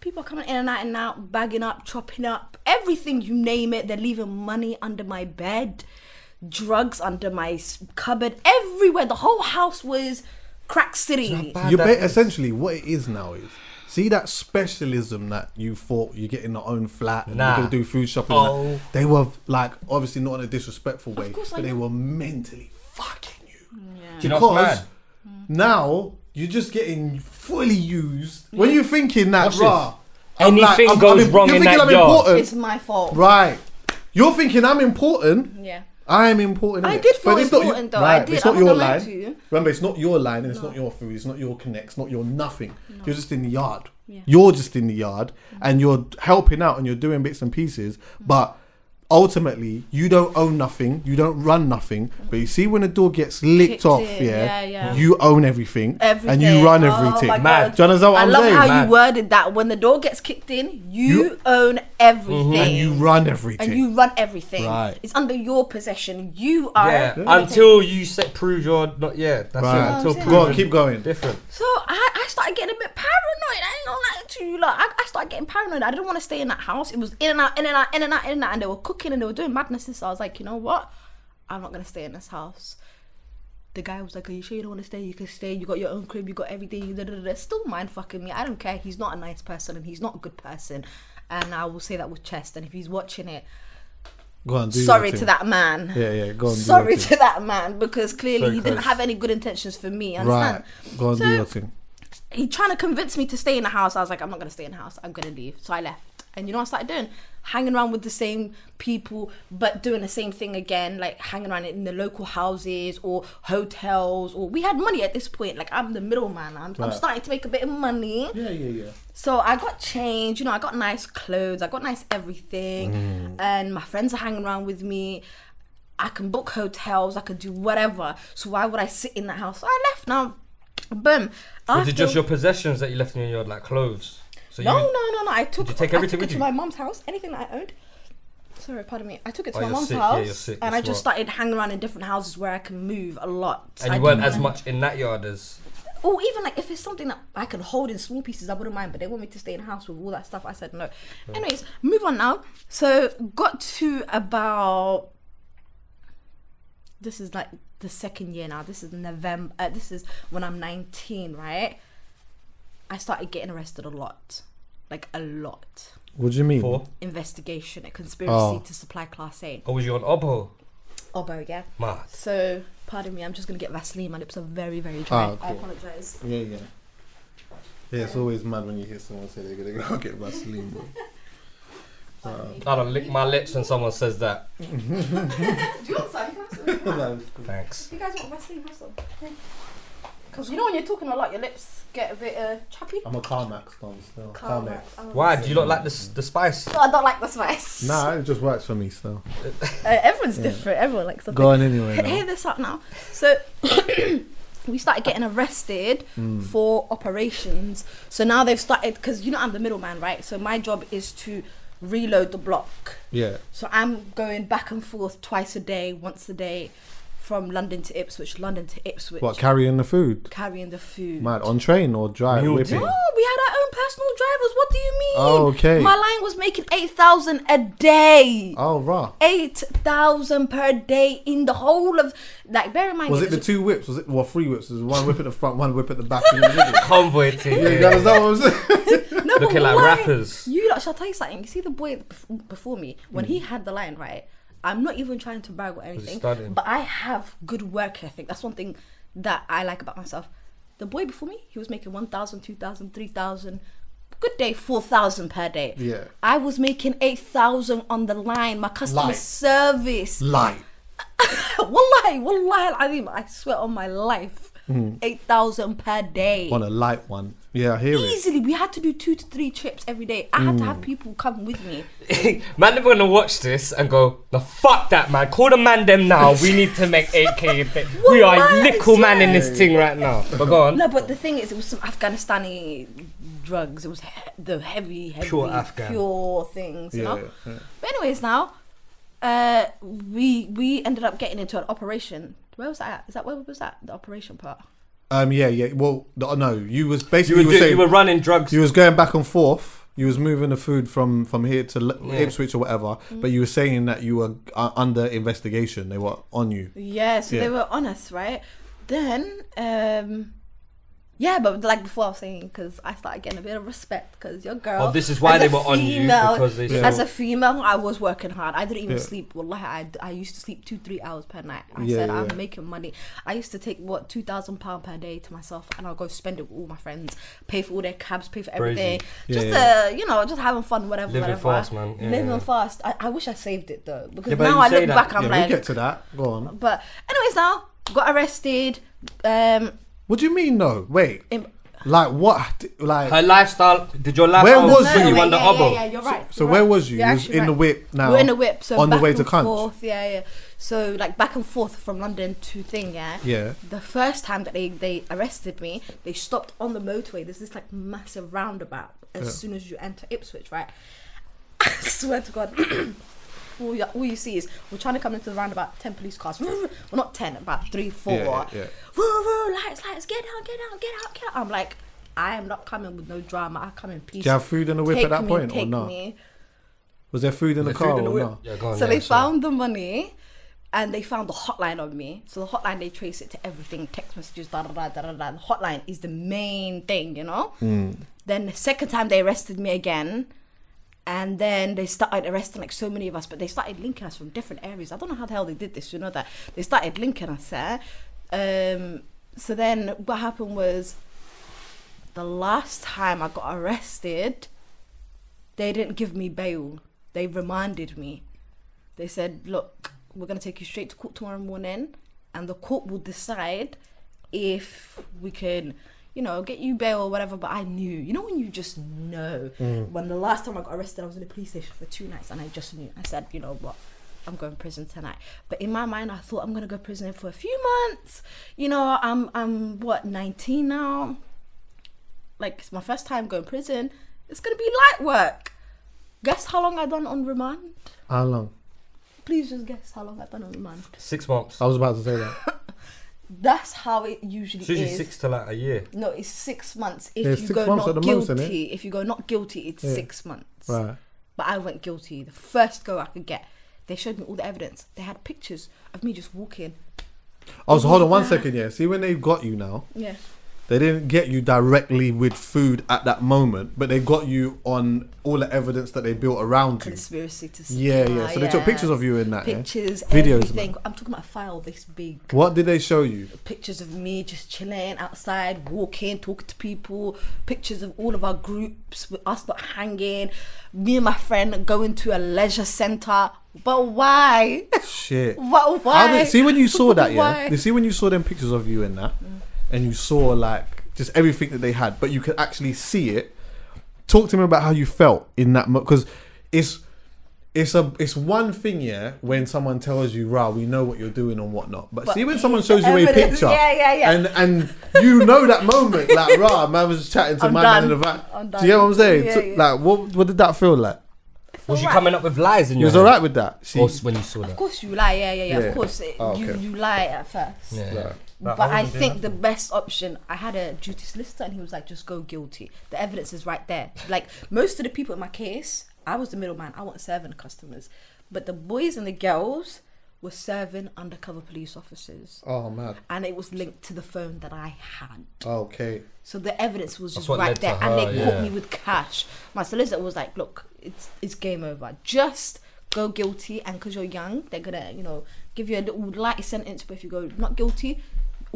People are coming in and out and out, bagging up, chopping up, everything you name it. They're leaving money under my bed, drugs under my cupboard, everywhere. The whole house was crack city. You that ba- essentially what it is now is see that specialism that you thought you get in your own flat and Nah. you can do food shopping. and that. Oh. They were like obviously not in a disrespectful way, course I but they know. were mentally fucking you. Mm, do you know what's Because mad? now you're just getting fully used. When you're thinking that, Watch rah, this. I'm Anything I'm- goes I'm- wrong you're in thinking that I'm yard. important, It's my fault. right? You're thinking I'm important. Yeah. I'm important. I did feel But it's not your- though. I did. It's not I'm your not line. to. Remember, it's not your line and it's not your food. It's not your connects. Not your nothing. You're just in the yard. Yeah. You're just in the yard mm. and you're helping out and you're doing bits and pieces. Mm. But ultimately, you don't own nothing. You don't run nothing. But you see, when the door gets licked Kicked off, yeah, yeah, yeah. you own everything, Everything. and you run Oh everything. my Mad. God. Do you understand what I I'm love saying? how Mad. you worded that. When the door gets kicked in, you, You- own everything. and you run everything. And you run everything. Right. It's under your possession. You are. Yeah. Until you say, prove you're not. Yeah. That's Right. it. Until Go on, Go on, keep going. different. So I, I started getting a bit paranoid. I ain't gonna lie to you. Like I, I started getting paranoid. I didn't want to stay in that house. It was in and out, in and out, in and out, in and out. And they were cooking and they were doing madnesses. So I was like, you know what? I'm not gonna stay in this house. The guy was like, "Are you sure you don't want to stay? You can stay. You got your own crib. You got everything. Da, da, da, da." Still mind fucking me. I don't care. He's not a nice person and he's not a good person. And I will say that with chest. And if he's watching it, Go on. Do sorry to that man. Yeah, yeah. Go on. do Sorry to that man because clearly Sorry, he didn't have any good intentions for me. Right. Understand? Go on. So- do your thing. He trying to convince me to stay in the house. I was like, I'm not gonna stay in the house. I'm gonna leave. So I left. And you know what I started doing? Hanging around with the same people, but doing the same thing again, like hanging around in the local houses or hotels. Or we had money at this point. Like I'm the middleman. I'm, I'm starting to make a bit of money. Yeah, yeah, yeah. So I got changed. you know, I got nice clothes, I got nice everything, Mm. and my friends are hanging around with me. I can book hotels, I can do whatever. So why would I sit in that house? So I left now. Boom. Was it just your possessions that you left in your yard, like clothes? So No, you, no, no, no. I took, you take I everything took it to my mom's house. Anything that I owned. Sorry, pardon me. I took it to Oh, my mom's sick, yeah, house, you're sick, and I just started hanging around in different houses where I can move a lot. And I you weren't as much in that yard as. or even like if it's something that I can hold in small pieces, I wouldn't mind. But they want me to stay in a house with all that stuff. I said no. Anyways, move on now. So got to about this is like the second year now. This is November. Uh, this is when I'm 19, right? I started getting arrested a lot, like a lot. What do you mean? For? Investigation, a conspiracy Oh. to supply Class A. Or was you on Obo? Obo, yeah. Mad. So, pardon me, I'm just gonna get Vaseline. My lips are very, very dry. Ah, I cool. apologize. Yeah, yeah. Yeah, it's always mad when you hear someone say they're gonna go get Vaseline, bro. I don't lick my lips when someone says that. Do you want some? You can have some. Thanks. You guys want Vaseline? Have some. Because you know when you're talking a lot, your lips get a bit uh, chappy. I'm a Carmex done still. Carmex. Carmex. Oh. Why? Do you not like the, the spice? No, I don't like the spice. No, it just works for me still. Uh, everyone's different. Everyone likes something. Go on anyway. Hear this out now. So we started getting arrested Hmm. for operations. So now they've started because you know I'm the middleman, right? So my job is to reload the block. Yeah. So I'm going back and forth twice a day, once a day, from London to Ipswich, London to Ipswich, What carrying the food? carrying the food. Mad on train or drive Mule whipping? No, we had our own personal drivers. What do you mean? Oh, okay. My line was making eight thousand a day. Oh, rah. Eight thousand per day in the whole of like. Bear in mind, Was yeah, it the two whips? Was it well three whips? Was one whip at the front, one whip at the back? yeah, Convoy team. that was that what was it? No, Looking like why- rappers. You lot, shall I tell you something? You see the boy before me when Mm. he had the line right. I'm not even trying to brag or anything, but I have good work ethic. That's one thing that I like about myself. The boy before me, he was making 1,000, 2,000, 3,000. Good day, 4,000 per day. Yeah. I was making 8,000 on the line. My customer Light. service. Light. wallahi, wallahi, I swear on my life. 8,000 per day. Mm. On a light one. Yeah, I hear it. Easily, we had to do two to three trips every day. I had to Mm. have people come with me. man, they're gonna watch this and go, "The fuck that man! Call the man them now. We need to make 8k. a day. we are Wallahi, little man in this thing right now." But go on. No, but the thing is, it was some Afghanistani drugs. It was he- the heavy, heavy, Pure Afghan. pure things. You Yeah, know. yeah. But anyways, now, uh, we we ended up getting into an operation. Where was that? At? Is that where was that? The operation part. Um, yeah, yeah. Well, no, no, you was You basically were, you, were do- saying you were running drugs. you was going back and forth. You was moving the food from from here to Le- Yeah. Ipswich or whatever. But you were saying that you were uh, under investigation. They were on you. Yeah, so Yeah. they were on us, right? Then, um, yeah, but like before I was saying, because I started getting a bit of respect because your girl. Oh, this is why as they a were on you female- because they Yeah. As a female, I was working hard. I didn't even Yeah. sleep. Wallahi, I, I used to sleep two, three hours per night. I Yeah, said yeah. I'm making money. I used to take what two thousand pound per day to myself, and I'll go spend it with all my friends, pay for all their cabs, pay for everything, Yeah, just yeah. uh, you know, just having fun, whatever, Living whatever. fast, man. Yeah, Living yeah. fast. I, I wish I saved it though, because Yeah, now I look that- back, I'm yeah, like, we get to that. Go on. but anyways, now got arrested. Um, What do you mean? No, wait. in, Like what? Like Her lifestyle. Did your lifestyle? Where was put you? you yeah, under yeah, yeah, yeah, you're right. so you're where right. was you? You're You was actually in the whip now. We're in the whip, so on the way and to Cunt. forth, yeah, yeah. So like back and forth from London to thing, yeah. Yeah. The first time that they they arrested me, they stopped on the motorway. There's this like massive roundabout as Yeah. soon as you enter Ipswich, right? I swear to God. All you, all you see is we're trying to come into the roundabout, 10 police cars. Well, not 10, about 3, 4. Yeah, yeah, yeah. Woo, woo, lights, lights, get down, get down, get out, get out. I'm like, I am not coming with no drama. I come in peace. Do you have food in the whip Take at that me, point or take not? me. Was there food in the Was there car in the or whip? not? Yeah, on. So yeah, they sorry. found the money and they found the hotline of me. So the hotline they trace it to everything, text messages, da da da da da. da. The hotline is the main thing, you know. Hmm. Then the second time they arrested me again, and then they started arresting like so many of us, but they started linking us from different areas. I don't know how the hell they did this. You know that they started linking us there. Um, so then what happened was the last time I got arrested, they didn't give me bail. They reminded me. They said, "Look, we're gonna take you straight to court tomorrow morning, and the court will decide if we can, you know, get you bail or whatever." But I knew, you know, when you just know. Mm. When the last time I got arrested, I was in the police station for two nights, and I just knew. I said, "You know what." I'm going to prison tonight. But in my mind, I thought I'm gonna go to prison for a few months. You know, I'm I'm what 19 now. Like it's my first time going to prison. It's gonna be light work. Guess how long I done on remand? How long? Please just guess how long I've done on remand. Six months. I was about to say that. That's how it usually It's usually is. six to like a year. No, it's six months. If Yeah, it's you six go months not at the most, guilty, innit? if you go not guilty, it's Yeah. six months. Right. But I went guilty. The first go I could get. They showed me all the evidence. They had pictures of me just walking. Oh, so hold on one second. Yeah. See, when they've got you now, Yeah. They didn't get you directly with food at that moment, but they got you on all the evidence that they built around you. Conspiracy to Yeah, yeah. So they took pictures of you in that. Yeah? Pictures, Videos, everything. I'm talking about a file this big. What did they show you? pictures of me just chilling outside, walking, talking to people, pictures of all of our groups with us not hanging, me and my friend going to a leisure center. But why? Shit. but why? Did, see when you saw that, yeah. You see when you saw them pictures of you in that, and you saw like just everything that they had, but you could actually see it. Talk to me about how you felt in that moment. because it's it's a it's one thing, yeah, when someone tells you, "Rah, we know what you're doing and whatnot," but, But see when someone shows you a picture, yeah, yeah, yeah. and and you know that moment, like, "Rah, man was chatting to I'm my man in the van." I'm Do you know what I'm saying? Yeah, So, yeah. Like, what what did that feel like? Was you alright. coming up with lies in You your was alright with that. See, Or s- when you saw that. Of course you lie, yeah, yeah, yeah. Yeah. Of course, it, Oh, you okay. you lie at first. Yeah. Right. But I think the best option, I had a duty solicitor and he was like, just go guilty. The evidence is right there. Like most of the people in my case, I was the middleman. I wasn't serving the customers. But the boys and the girls were serving undercover police officers. oh man. And it was linked to the phone that I had. Okay. So the evidence was just right led to there. and they her, caught me with cash. My solicitor was like, look, it's it's game over. Just go guilty and because you're young, they're gonna, you know, give you a little light sentence, but if you go not guilty,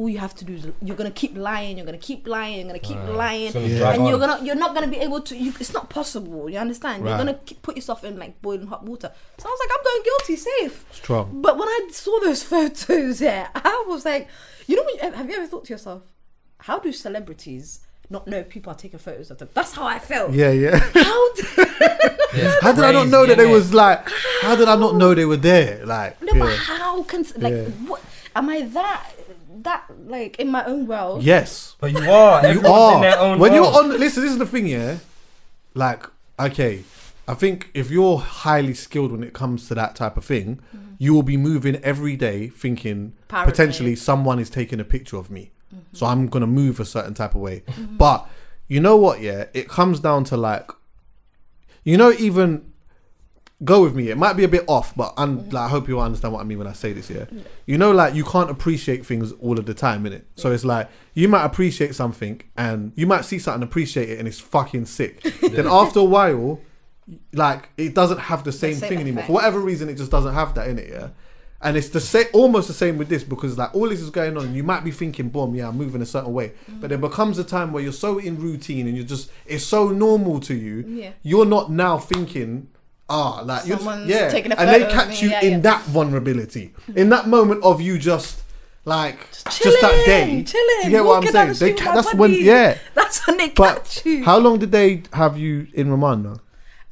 all you have to do is you're gonna keep lying, you're gonna keep lying, you're gonna keep lying, it's gonna Yeah. drag and you're gonna you're not gonna be able to. You, it's not possible. You understand? You're gonna keep, put yourself in like boiling hot water. So I was like, I'm going guilty, safe. Strong. But when I saw those photos, yeah, I was like, you know, you, have you ever thought to yourself, how do celebrities not know people are taking photos of them? That's how I felt. Yeah, yeah. How do, Yeah, How did I not know that they innit? was like? How did I not know they were there? Like, no, but how can like Yeah. what? Am I that that like in my own world? yes, But you are. you Everyone's in their are. own When you're on, listen, this is the thing, yeah. Like, okay, I think if you're highly skilled when it comes to that type of thing, mm-hmm. you will be moving every day thinking Paranoid. potentially someone is taking a picture of me. Mm-hmm. So I'm gonna move a certain type of way. Mm-hmm. But you know what? Yeah, it comes down to like, you know, even go with me. It might be a bit off, but un- like, I hope you understand what I mean when I say this. Yeah, you know, like you can't appreciate things all of the time, innit? So it's like you might appreciate something, and you might see something, appreciate it, and it's fucking sick. then after a while, like it doesn't have the same same thing anymore for whatever reason. It just doesn't have that in it. Yeah. And it's the same, almost the same with this because like all this is going on, and you might be thinking, "Boom, yeah, I'm moving a certain way," mm. but there becomes a time where you're so in routine and you're just, it's so normal to you. Yeah. You're not now thinking, ah, like you're, Someone's yeah, taking a and they photo of catch me, you yeah, in yeah. that vulnerability, in that moment of you just like just, Chilling, that day. chilling. You get what I'm saying? They ca- with my that's when, yeah. That's when they But catch you. how long did they have you in remand though?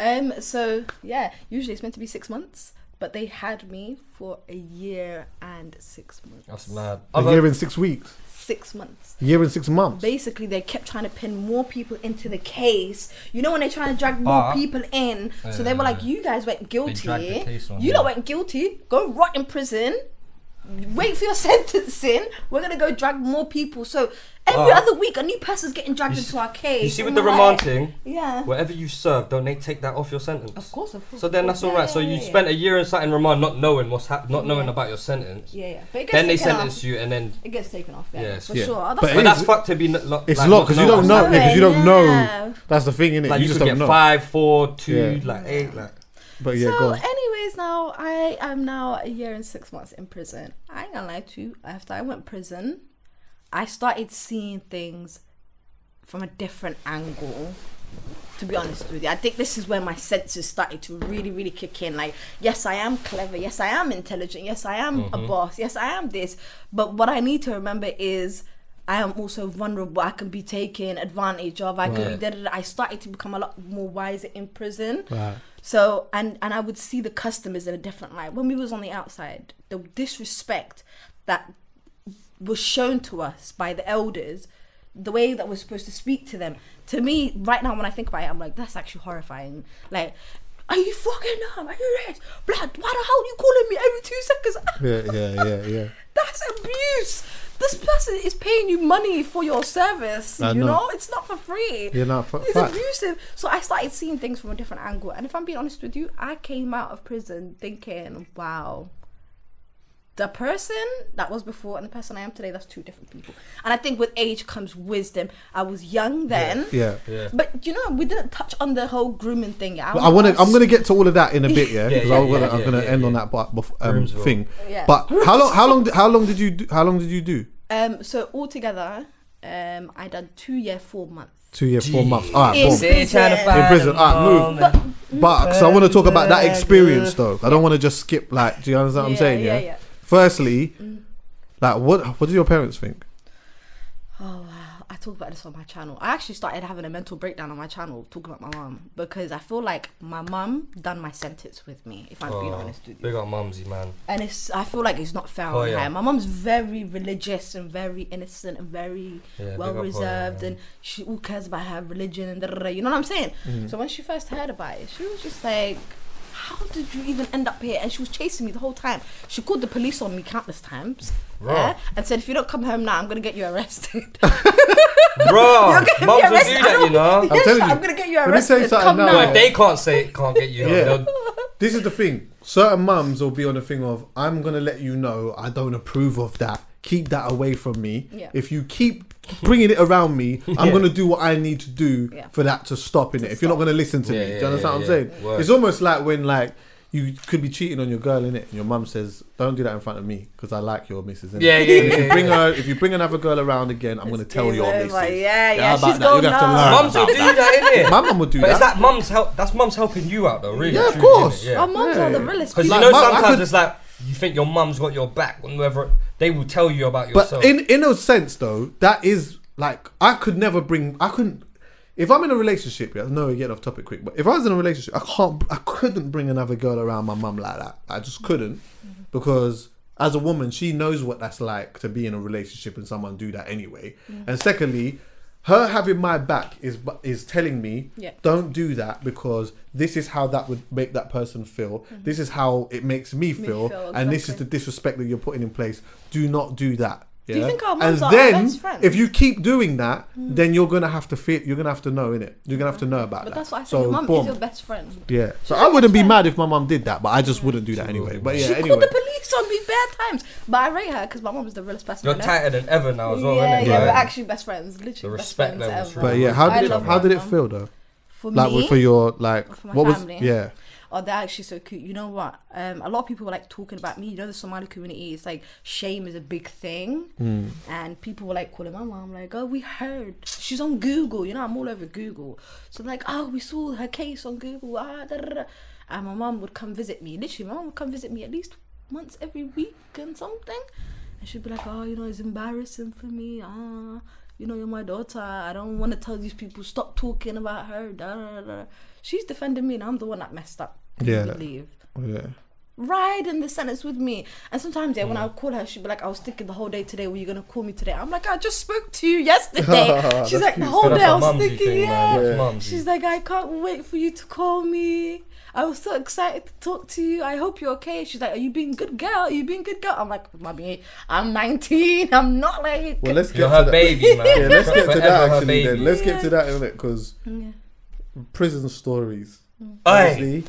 Um. So yeah, usually it's meant to be six months, but they had me for a year and six months. That's mad. A Other- year and six weeks. Six months. A year and six months. Basically, they kept trying to pin more people into the case. You know when they're trying to drag more But- people in, so they were uh, like, "You guys went guilty. dragged the case on, you yeah. lot went guilty. Go rot in prison. Wait for your sentencing. We're gonna go drag more people." So every But- other week, a new person's getting dragged into see- our case. You see, with the I'm remand thing, yeah. whatever you serve, don't they take that off your sentence? Of course, of course. So then that's Yeah, all right. So you yeah, spent a year inside in something remand, not knowing what's hap- not knowing Yeah. about your sentence. Yeah, yeah. But it gets Then they sentence off. you, and then It gets taken off. Yeah, Yes. for Yeah. sure. But That's it but that's fucked to be. n- Lo- It's like, locked because you don't know. Because you don't know. That's the thing, innit? Like you, you, just don't get know. five, four, two, like eight, like. But yeah, so, go on. anyways, now I am now a year and six months in prison. I ain't gonna lie to you. After I went prison, I started seeing things from a different angle. To be honest with you, I think this is where my senses started to really, really kick in. Like, yes, I am clever. Yes, I am intelligent. Yes, I am a mm-hmm. boss. Yes, I am this. But what I need to remember is. I am also vulnerable. I can be taken advantage of. I can Right. be. Da, da, da. I started to become a lot more wiser in prison. Right. So and and I would see the customers in a different light. When we was on the outside, the disrespect that was shown to us by the elders, the way that we're supposed to speak to them. To me, right now when I think about it, I'm like, that's actually horrifying. Like, are you fucking dumb? Are you this? Blood, why the hell are you calling me every two seconds? Yeah, yeah, yeah, yeah. That's abuse. This person is paying you money for your service. I you know. know. it's not for free. Yeah, no, fa- it's fact. abusive. So I started seeing things from a different angle. And if I'm being honest with you, I came out of prison thinking, wow, the person that was before and the person I am today, that's two different people. And I think with age comes wisdom. I was young then. Yeah. Yeah. But you know, we didn't touch on the whole grooming thing. yet. I want to. I'm going to get to all of that in a bit, yeah. Yeah, Because yeah, I'm going yeah, to. I'm yeah, going to yeah, end on that part bef- um, thing. Yeah. But how long? How long? How long did you? Do, how long did you do? Um, so altogether, um, I done two year, four months. Two years, four months. All right, In boom. prison. In prison. Alright, move. moment. But because I want to talk about that experience, though. I don't want to just skip. Like, do you understand what I'm saying? Yeah. yeah, yeah. Firstly, like, what? What do your parents think? Oh wow! I talk about this on my channel. I actually started having a mental breakdown on my channel talking about my mum because I feel like my mum done my sentence with me. If I'm being Oh, honest with you, Big up Mumsy, man. and it's I feel like it's not fair Oh, on yeah. her. My mum's very religious and very innocent and very Yeah, well reserved, yeah. and she all cares about her religion and da, da, da, you know what I'm saying. Mm. So when she first heard about it, she was just like, how did you even end up here? And she was chasing me the whole time. She called the police on me countless times. Yeah, and said, if you don't come home now, I'm gonna get you arrested. Bro, You're gonna mums be will do arrested. that, you know. Yes, telling you. I'm gonna get you Let me arrested. tell you something come now, now. If they can't say it, can't get you. home, Yeah. This is the thing. Certain mums will be on the thing of, I'm gonna let you know I don't approve of that. Keep that away from me. Yeah. If you keep bringing it around me, I'm Yeah. gonna do what I need to do Yeah. for that to stop in it. If you're not gonna listen to Yeah, me, yeah, do you understand yeah, what I'm yeah. saying? Word. It's almost like when like you could be cheating on your girl in it, and your mum says, "Don't do that in front of me because I like your missus." innit?" Yeah, yeah, And If you bring her, if you bring another girl around again, I'm gonna tell game your over. missus. Yeah, yeah, how about she's that? You're going gonna have to nuts. learn. Mums will do that, innit? My mum would do But that. is that mum's help? That's mum's helping you out though, really. Yeah, of course. Yeah. Our mums are the realest Because you. Like, know mum, sometimes could- it's like you think your mum's got your back, and whoever they will tell you about yourself. But yourself. in in a sense though, that is like I could never bring I couldn't if I'm in a relationship, yeah, no, get off topic quick, but if I was in a relationship, I can't I couldn't bring another girl around my mum like that. I just couldn't because as a woman, she knows what that's like to be in a relationship and someone do that anyway. And secondly, her having my back is is telling me Yeah. don't do that because this is how that would make that person feel. Mm-hmm. This is how it makes me feel, feel, and this is the disrespect that you're putting in place. Do not do that. Do you think our moms and mums are our then, best friends? if you keep doing that, hmm. then you're gonna have to feel. You're gonna have to know in it. You're gonna have to know about But that. that's what I said. So, your mum boom. is your best friend. Yeah. So I wouldn't be mad if my mum did that, but I just wouldn't do that anyway. But yeah, she anyway. called the police on me bare times, but I rate her because my mum is the realest person. You're I know. tighter than ever now as well, yeah, innit? yeah, Like, we're actually best friends. Literally, The best friends levels ever. But yeah, how did it, how did it feel though? For Like me, for your like For my what family. was yeah oh, they're actually so cute. You know what? Um, a lot of people were like talking about me. You know, the Somali community. It's like shame is a big thing, Hmm. and people were like calling my mom like, "Oh, we heard she's on Google." You know, I'm all over Google. So like, "Oh, we saw her case on Google." Ah, da, da, da. And my mom would come visit me. Literally, my mom would come visit me at least once every week and something. And she'd be like, "Oh, you know, it's embarrassing for me. Ah." You know, you're my daughter. I don't want to tell these people stop talking about her. Da, da, da. She's defending me, and I'm the one that messed up. Yeah. believe oh, yeah. ride in the sentence with me. And sometimes, yeah, when. I would call her, she'd be like, I was thinking the whole day today, were you going to call me today? I'm like, I just spoke to you yesterday. She's like, cute. the whole day I a was mumsy thinking, thing, yeah. Yeah. She's like, I can't wait for you to call me. I was so excited to talk to you. I hope you're okay. She's like, Are you being good girl? Are you being good girl? I'm like, Mommy, I'm 19. I'm not like. Well, let's get You're to her that. baby, man. Yeah, let's get to that actually. Then let's get to that in it because Yeah. Prison stories. Aye. Obviously,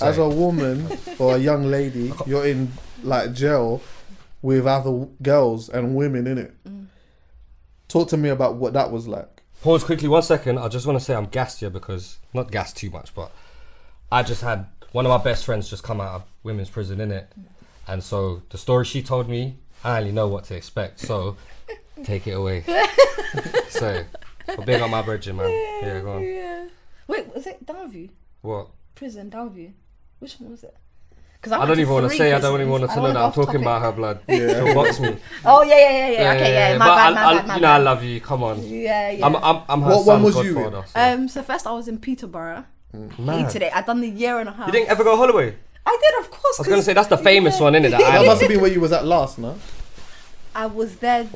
as a woman or a young lady, you're in like jail with other girls and women in it. Mm. Talk to me about what that was like. Pause quickly, one second. I just want to say I'm gassed here because not gassed too much, but I just had one of my best friends just come out of women's prison in it, and so the story she told me, I only know what to expect. So take it away. so, for being on my bridge, man. Yeah, go on. Yeah. Wait, was it Downview? What? Prison, Downview. Which one was it? Because I don't even want to say. I don't even want to know that I'm talking about her blood. Yeah. She'll box me. Oh yeah, yeah, yeah, yeah. Okay, yeah. My but bad, I, my I, bad, my you know, I love you. Come on. Yeah, yeah. I'm, I'm, I'm her What one son's was you in? so- um. So first, I was in Peterborough. Mad. Today, I done the year and a half. You didn't ever go Holloway? I did, of course. I was gonna 'cause say that's the famous one, innit? That That must have been where you was at last, no? I was there,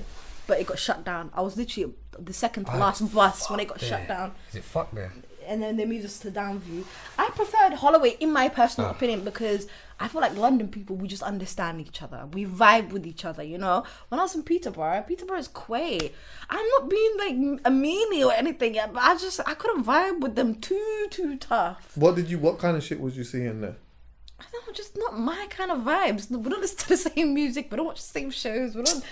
but it got shut down. I was literally the second to Oh, last bus when it got there. shut down, Is it fuck there? And then they moved us to Downview. I preferred Holloway, in my personal Ah. opinion, because I feel like London people we just understand each other. We vibe with each other, you know. When I was in Peterborough, Peterborough is quaint. I'm not being like a meanie or anything yet, but I just I couldn't vibe with them too too tough. What did you? What kind of shit was you seeing there? I don't know, just not my kind of vibes. We don't listen to the same music. We don't watch the same shows. We don't.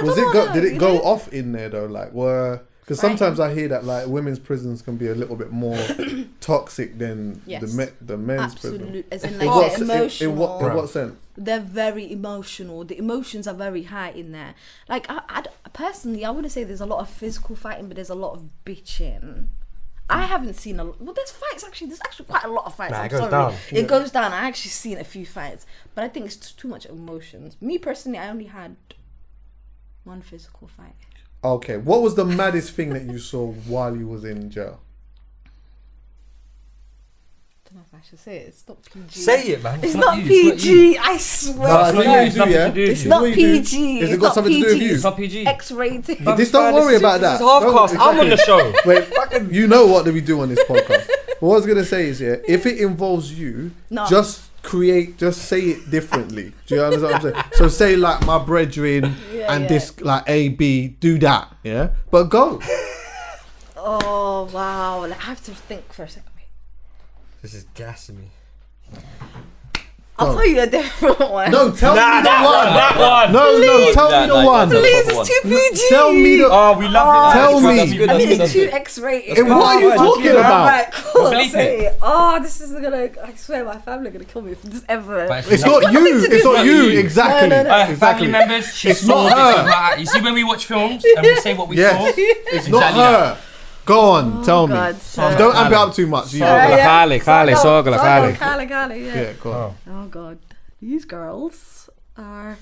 I Was don't it go? Did it go know? off in there though? Like, were because Right. sometimes I hear that like women's prisons can be a little bit more toxic than the me, the men's prison. Absolute, as in In like what, they're se- in, emotional. in what in what sense? they're very emotional. The emotions are very high in there. Like I, I d- personally, I wouldn't say there's a lot of physical fighting, but there's a lot of bitching. I haven't seen a lot. Well, there's fights actually. There's actually quite a lot of fights. Nah, it I'm goes sorry. down. It goes down. I actually seen a few fights, but I think it's too much emotions. Me personally, I only had one physical fight. Okay, what was the maddest thing that you saw while you was in jail? don't know if I should say it. It's not PG. Say it, man. It's, not not, you, it's not you. PG. I swear. No, to I know God. you It's nothing yeah? to do with It's not. PG. Has it It's got not something to do with PG. you? It's not PG. X-rated. This don't worry about that. This is half Don't- cast. I'm on the show. Wait, you know what do we do on this podcast? what I was gonna say is, yeah, if it involves you, No. just create, just say it differently. Do you understand what I'm saying? So say like my brethren Yeah, and yeah. this like A B, do that, yeah. But go. Oh wow! Like, I have to think for a second. This is gassing me. I'll tell you a different one. No, tell Nah, me the that one. one, that one. No, no, tell Nah, me the nah, one. nah, nah. please, it's too one. PG. Tell me the. Oh, we love it. Tell me. good, That's that's good, good, I mean, good, it's too. X-rated. What are you talking about? Alright, cool. I'll say. Oh, this is gonna. I swear, my family are gonna kill me if this ever. But It's not- not you. It's not you. Exactly. No, no, no. Uh, Exactly. Family members, she It's not her. You see when we watch films and we say what we Yes. saw? It's not her. Go on, oh, tell me. Oh, Don't amp it up too much. You Sorry. know. Kali, Kali, Sogla, Kali. Kali, Kali, yeah. Yeah, go on. Oh god, these girls are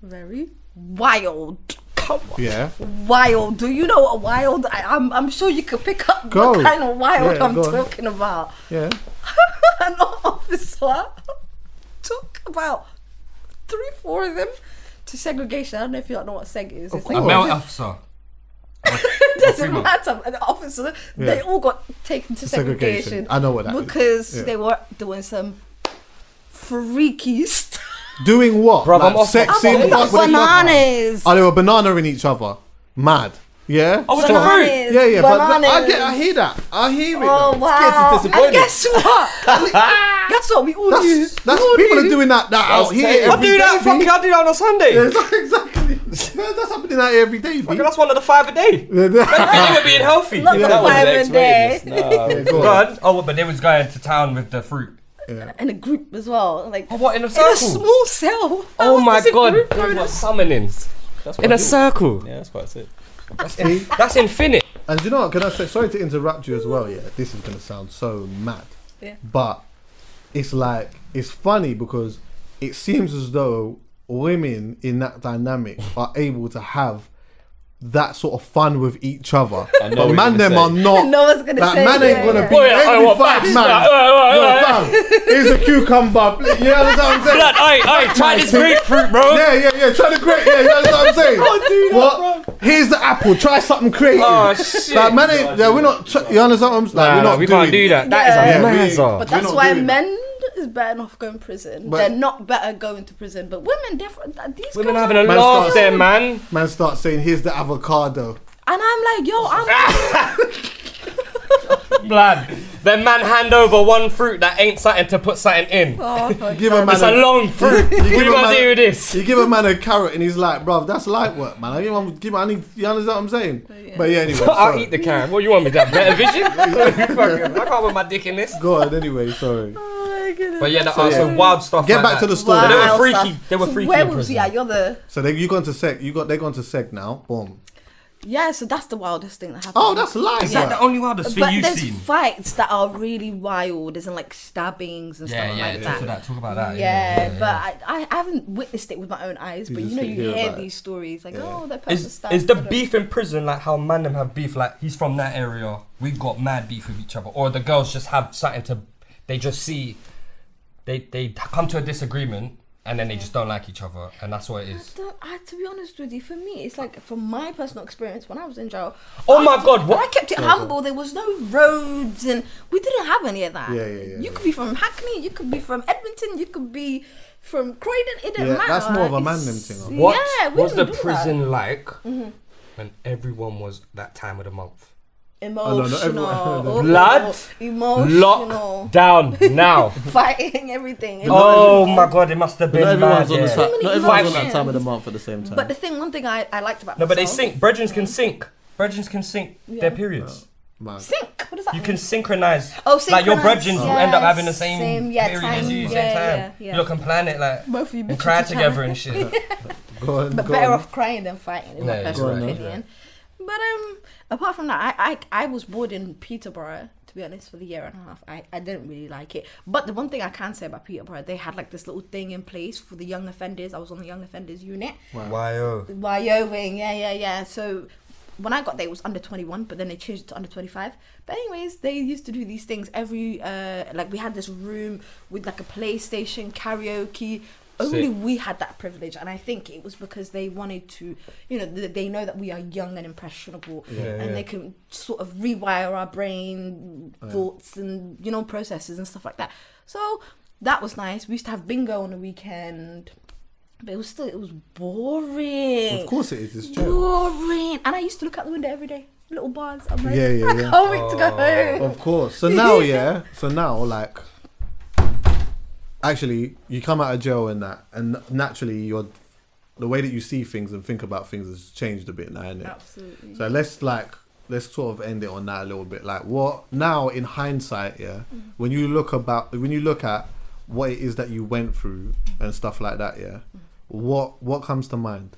very wild. Come on. yeah. Wild. Do you know what wild? I, I'm I'm sure you could pick up Go. what kind of wild Yeah, I'm go on. talking about. Yeah. An officer took about three, four of them to segregation. I don't know if you don't know what seg is. It's course. A like, male officer. Doesn't female. matter. An officer, they all got taken to Segregation. segregation. I know what that is. because Yeah. they were doing some freaky stuff. Doing what? Bruv, I'm like off sexing? I'm off with each? Bananas. Oh, they were banana in each other. Mad. Yeah. Oh, with the fruit. Bananas. yeah, yeah, but th- I get, I hear that. I hear it. Oh though. wow! Kids are And disappointed. guess what? guess what? We all knew. That's, that's people are doing that, that out here. terrible. I do that. day, Fuck B. it, I do that on a Sunday. Yeah, exactly. That's happening out here every day. B. Fuck it, That's one of the five a day. Yeah, I think we're being healthy. Not the That was five a X-rated. day. Nah, Go on. God. Oh, but they was going to town with the fruit. In a group as well, like Oh, what in a in a circle? small cell. Oh my is this a god, group there going was to- summoning in a circle. Yeah, that's quite sick. See? That's infinite. And you know what? Can I say? Sorry to interrupt you as well. Yeah, this is gonna sound so mad. Yeah. But it's like it's funny because it seems as though women in that dynamic are able to have that sort of fun with each other. I know but what man, you're them gonna are not. No one's gonna That say man yeah, ain't gonna yeah. be Oh, every oh, what, man. Nah, Yo, fam, here's a cucumber. You know what I'm saying? Blood, aye, aye, try this grapefruit, bro. Yeah, yeah, yeah. Try the great. Yeah, you know what I'm saying. what? Here's the apple. Try something creative. Oh, shit. Like man, ain't, yeah, we're not. Tr- you understand? What I'm, like, Nah, we're not we doing can't do that. That is Yeah. a Yeah, we- But that's why men is better off going to prison. But- They're not better going to prison, but women different. These Women girls having are a Man laugh starts- there, man. Man, start saying, "Here's the avocado." And I'm like, yo, I'm. Blood. Then man hand over one fruit that ain't something to put something in. oh, fuck Give a man It's a long fruit. what give you a gonna man- do this? You give a man a carrot and he's like, "Bruv, that's light work, man." I give him, give him, I need. You understand what I'm saying? But yeah, anyway. I'll eat the carrot. What you want me to have? Better vision? I can't put my dick in this. Go on, anyway. Sorry. Oh. But yeah, that, So, yeah. so wild stuff. Get like back that. to the story. So they were Wild freaky. stuff. They were So freaky. Where was prison. yeah? You're the So they you gone to sec. You got they gone to sec now. Boom. Yeah. So that's the wildest thing that oh, happened. Oh, that's light. Is that the only wildest thing But you've there's seen? fights that are really wild, isn't like stabbings and Yeah, stuff yeah. like talk that. to that. Talk about that. Yeah, but I, I haven't witnessed it with my own eyes. You but you just know, you hear about it. these stories like, oh, that person Is, stabbed. is the da- da- beef in prison like how man them have beef? Like he's from that area, we've got mad beef with each other, or the girls just have something to, they just see, they they come to a disagreement and then they just don't like each other, and that's what it is. Don't- I, to be honest with you, for me, it's like from my personal experience when I was in jail. Oh I- my God, what- I kept it humble. There was no roads, and we didn't have any of that. Yeah, yeah, yeah, You yeah. could be from Hackney, you could be from Edmonton, you could be from Croydon. It didn't Yeah, matter. that's more of a man them thing, huh? What Yeah, we was the didn't do prison that. like Mm-hmm. when everyone was that time of the month? Emotional, not everyone- oh, Blood, emotional, Lock down now. fighting everything. oh my god, it must have been Not everyone's mad. on the yeah. time. many Not everyone's on that time of the month at the same time. But the thing, one thing I, I liked about No, but they myself- sync. Brethrens mm. can sync. Brethrens can sync their Yeah. periods. Oh, Man. Sync. What does that You mean? can synchronize. Oh, synchronize. Like your synchronize, brethren will end up having the yes, same, same, yeah, period time, as you, same yeah, time. yeah, yeah. You lot can plan it like Both of you and cry together and shit. Go on. but go better on. off crying than fighting, in my Yeah, personal opinion. But um, apart from that, I, I I was bored in Peterborough. To be honest, for the year and a half, I, I didn't really like it. But the one thing I can say about Peterborough, they had like this little thing in place for the young offenders. I was on the young offenders unit. Why oh? Wyoming, yeah, yeah, yeah. So when I got there, it was under 21, but then they changed it to under 25. But anyways, they used to do these things every, uh, like we had this room with like a PlayStation, karaoke, only Sick. we had that privilege, and I think it was because they wanted to, you know, th- they know that we are young and impressionable, Yeah, and yeah. they can sort of rewire our brain thoughts and you know processes and stuff like that. So that was nice. We used to have bingo on the weekend, but it was still it was boring. Of course it is. It's true. boring. And I used to look out the window every day, little bars. I'm like, Yeah, yeah, I can't wait to go Oh. home. Of course. So now, yeah. So now, like, actually, you come out of jail and that, and naturally, your the way that you see things and think about things has changed a bit now, isn't it? Absolutely. So let's like let's sort of end it on that a little bit. Like, what now in hindsight, yeah, mm-hmm. when you look about when you look at what it is that you went through and stuff like that, yeah, mm-hmm. what what comes to mind?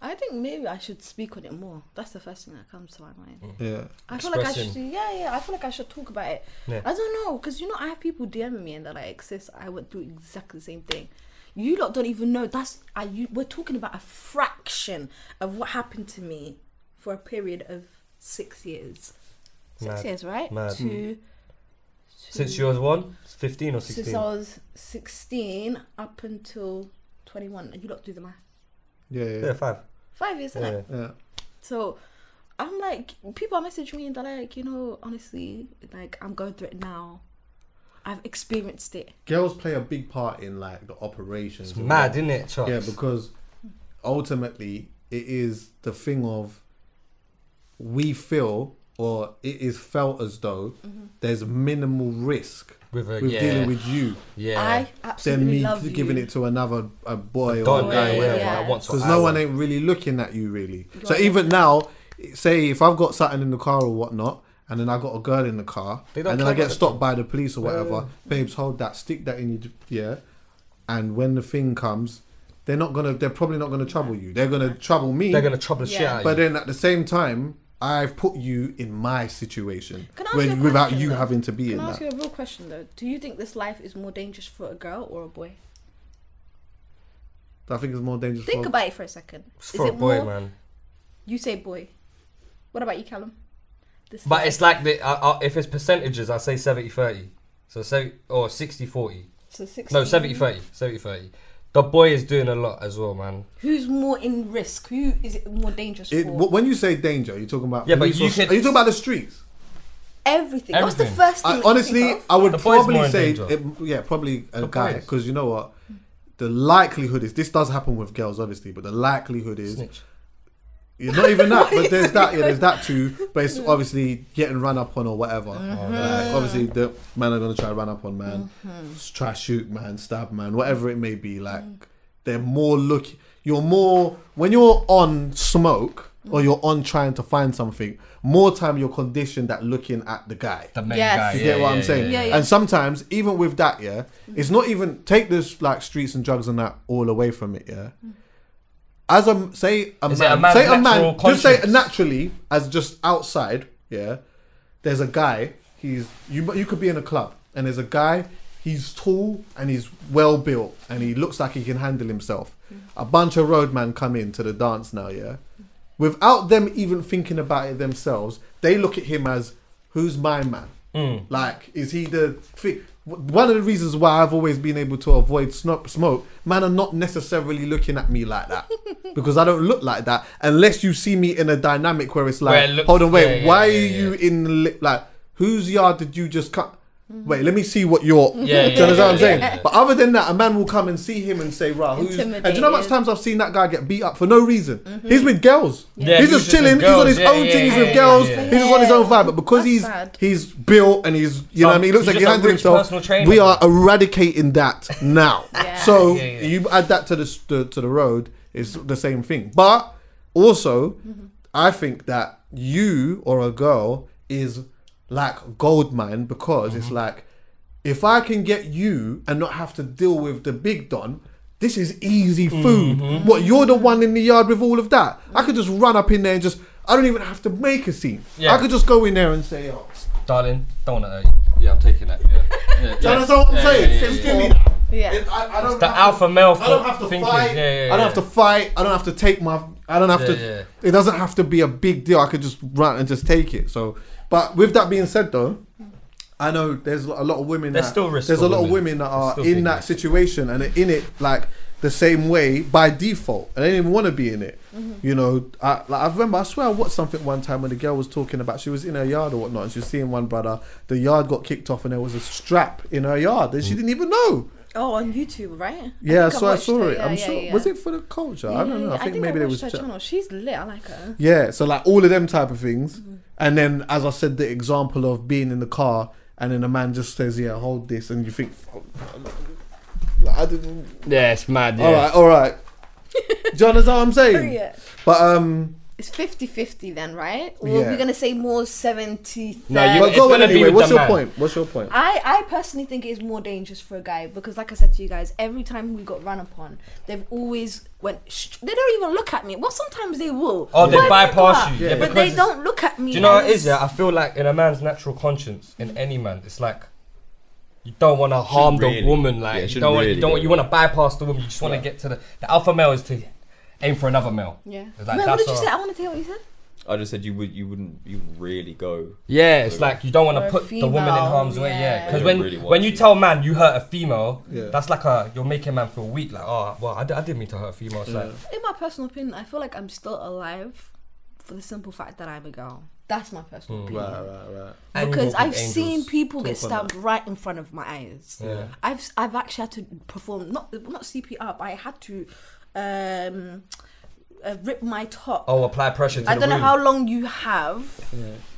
I think maybe I should speak on it more. That's the first thing that comes to my mind. Mm. Yeah, I feel like I should. Yeah, yeah. I feel like I should talk about it. Yeah. I don't know because you know I have people DMing me and they're like, "Sis, I went through exactly the same thing." You lot don't even know. That's I. You, we're talking about a fraction of what happened to me for a period of six years. Six Mad. years, right? Mad. To, mm. Since you was one, 15 or since I was sixteen up until twenty-one. You lot do the math. Yeah, yeah, Yeah, five. Five years, isn't Yeah. it? yeah. So I'm like, people are messaging me and they're like, you know, honestly, like I'm going through it now. I've experienced it. Girls play a big part in like the operations. It's mad, isn't it, Chuck? Yeah, because ultimately it is the thing of we feel or it is felt as though mm-hmm. there's minimal risk with a, with yeah, dealing with you yeah. I than absolutely me love you. giving it to another a boy or a guy yeah, or whatever. yeah. like once or Because no I one want. ain't really looking at you really. So Right. even now, say if I've got something in the car or whatnot, and then I got a girl in the car, and then I get about stopped by the police or whatever, Yeah. babes, hold that, stick that in your yeah, and when the thing comes, they're not gonna, they're probably not gonna trouble you. They're gonna trouble me. They're gonna trouble the shit out of but then at the same time, I've put you in my situation Can I ask when, you a without question, you though? having to be Can in I ask that. you a real question though? Do you think this life is more dangerous for a girl or a boy? I think it's more dangerous. Think for, about it for a second. It's is for a it boy, more? man. You say boy. What about you, Calum? This But life- it's like the uh, uh, if it's percentages, I say 70 30. So say or 60 40. so 16. No, 70 30. 70 30. The boy is doing a lot as well, man. Who's more in risk? Who is it more dangerous it, for? wh- when you say danger, you're talking about Yeah, but police you or- could- Are you talking about the streets? Everything. What's the Everything. first thing? I, that you honestly, think of? I would The boy's more probably in say, danger. it, yeah, probably a The guy boys. because you know what, the likelihood is this does happen with girls, obviously, but the likelihood is Snitch. Yeah, not even that, but there's that, yeah, there's that too, but it's obviously getting run up on or whatever. Mm-hmm. Like, obviously, the man are gonna try to run up on man, Mm-hmm. try shoot man, stab man, whatever it may be. Like Mm. they're more look. You're more when you're on smoke or you're on trying to find something. More time you're conditioned at looking at the guy. The main Yes. guy. You yeah, get what yeah, I'm saying? Yeah, yeah. And sometimes, even with that, yeah, it's not even take this like streets and drugs and that all away from it, yeah. As a say a Is it a man, man's say a natural man, just say conscience? naturally as just outside, yeah. There's a guy. He's you. You could be in a club and there's a guy. He's tall and he's well built and he looks like he can handle himself. A bunch of roadmen come in to the dance now, yeah. Without them even thinking about it themselves, they look at him as who's my man. Mm. Like, is he the thi- one of the reasons why I've always been able to avoid smoke, smoke? Man, are not necessarily looking at me like that because I don't look like that unless you see me in a dynamic where it's like, Where it looks- hold on, wait, yeah, yeah, why yeah, are you in the li- like whose yard did you just cut? Mm-hmm. Wait, let me see what you're. Yeah, do yeah, you understand what I'm saying? yeah, yeah. But other than that, a man will come and see him and say, "Right, who's?" And do you know how much times I've seen that guy get beat up for no reason? Mm-hmm. He's with girls. Yeah, he's he's just chilling. He's on his Yeah, own yeah, thing. He's with yeah, girls. yeah. He's just on his own vibe. But because That's he's sad. he's built and he's you know what I mean. He looks like he just a handled himself. We are eradicating that now. Yeah. So Yeah, yeah. you add that to the, the to the road. It's the same thing. But also, mm-hmm. I think that you or a girl is like gold mine because it's mm-hmm. like if I can get you and not have to deal with the big don. This is easy food. Mm-hmm. What you're the one in the yard with all of that? I could just run up in there and just. I don't even have to make a scene. Yeah. I could just go in there and say, "Oh, Darling, don't want to hurt you. Yeah, I'm taking that. Yeah. yeah, Do you understand what I'm yeah, saying? yeah, yeah, Just yeah. give me that. Yeah. It- I, I don't the have alpha to, male I don't have to thinking. fight. Yeah, yeah, I don't have to fight. I don't have to take my. I don't have Yeah, to. yeah. It doesn't have to be a big deal. I could just run and just take it. So, but with that being said, though, I know there's a lot of women. There's that, still risk There's a lot of women. women that are in that risk. situation and are in it like the same way by default, and they didn't even want to be in it. Mm-hmm. You know, I, like, I remember. I swear I watched something one time when the girl was talking about she was in her yard or whatnot, and she was seeing one brother. The yard got kicked off, and there was a strap in her yard, and she Mm. didn't even know. Oh, on YouTube, right? Yeah, think so I watched saw her. it. Yeah, I'm yeah, sure. yeah. Was it for the culture? I don't know. I think, maybe I there was. her chat- channel. She's lit. I like her. Yeah, so like all of them type of things, and then as I said, the example of being in the car, and then a man just says, "Yeah, hold this," and you think, like, I didn't. Yeah, it's mad. Yeah. All right, all right. Do you understand what I'm saying? yeah. But um, It's 50-50 then, right? Or Yeah. we're gonna say more 70 No, you- but it's go on gonna be anyway. with What's the your man. point? What's your point? I, I personally think it's more dangerous for a guy because, like I said to you guys, every time we got run upon, they've always went. Sh- they don't even look at me. Well, sometimes they will. Oh, they Why bypass not? you. Yeah, but because they it's- don't look at me. Do you know what as- it is? Yeah, I feel like in a man's natural conscience, in any man, it's like you don't want to harm really. the woman. Yeah, Like it you shouldn't don't want, really you don't, go want- you want to bypass the woman. You just want to get to the the alpha male is to aim for another male. Yeah. It's like, Wait, what that's did you all- say? I want to hear what you said. I just said you would you wouldn't you wouldn't really go. Yeah, it's like you don't want For to a put the woman in female, harm's way. yeah. Yeah, because You when really want when you to. tell man you hurt a female, Yeah. that's like a you're making man feel weak. Like oh well, I, d- I didn't mean to hurt a female. It's like In my personal opinion, I feel like I'm still alive for the simple fact that I'm a girl. That's my personal Mm. opinion. Right, right, right. and you Because walk with I've seen people get stabbed right in front of my eyes. Yeah. I've I've actually had to perform not not CPR, but I had to um, uh, rip my top. Oh, apply pressure to I the don't know wound. how long you have,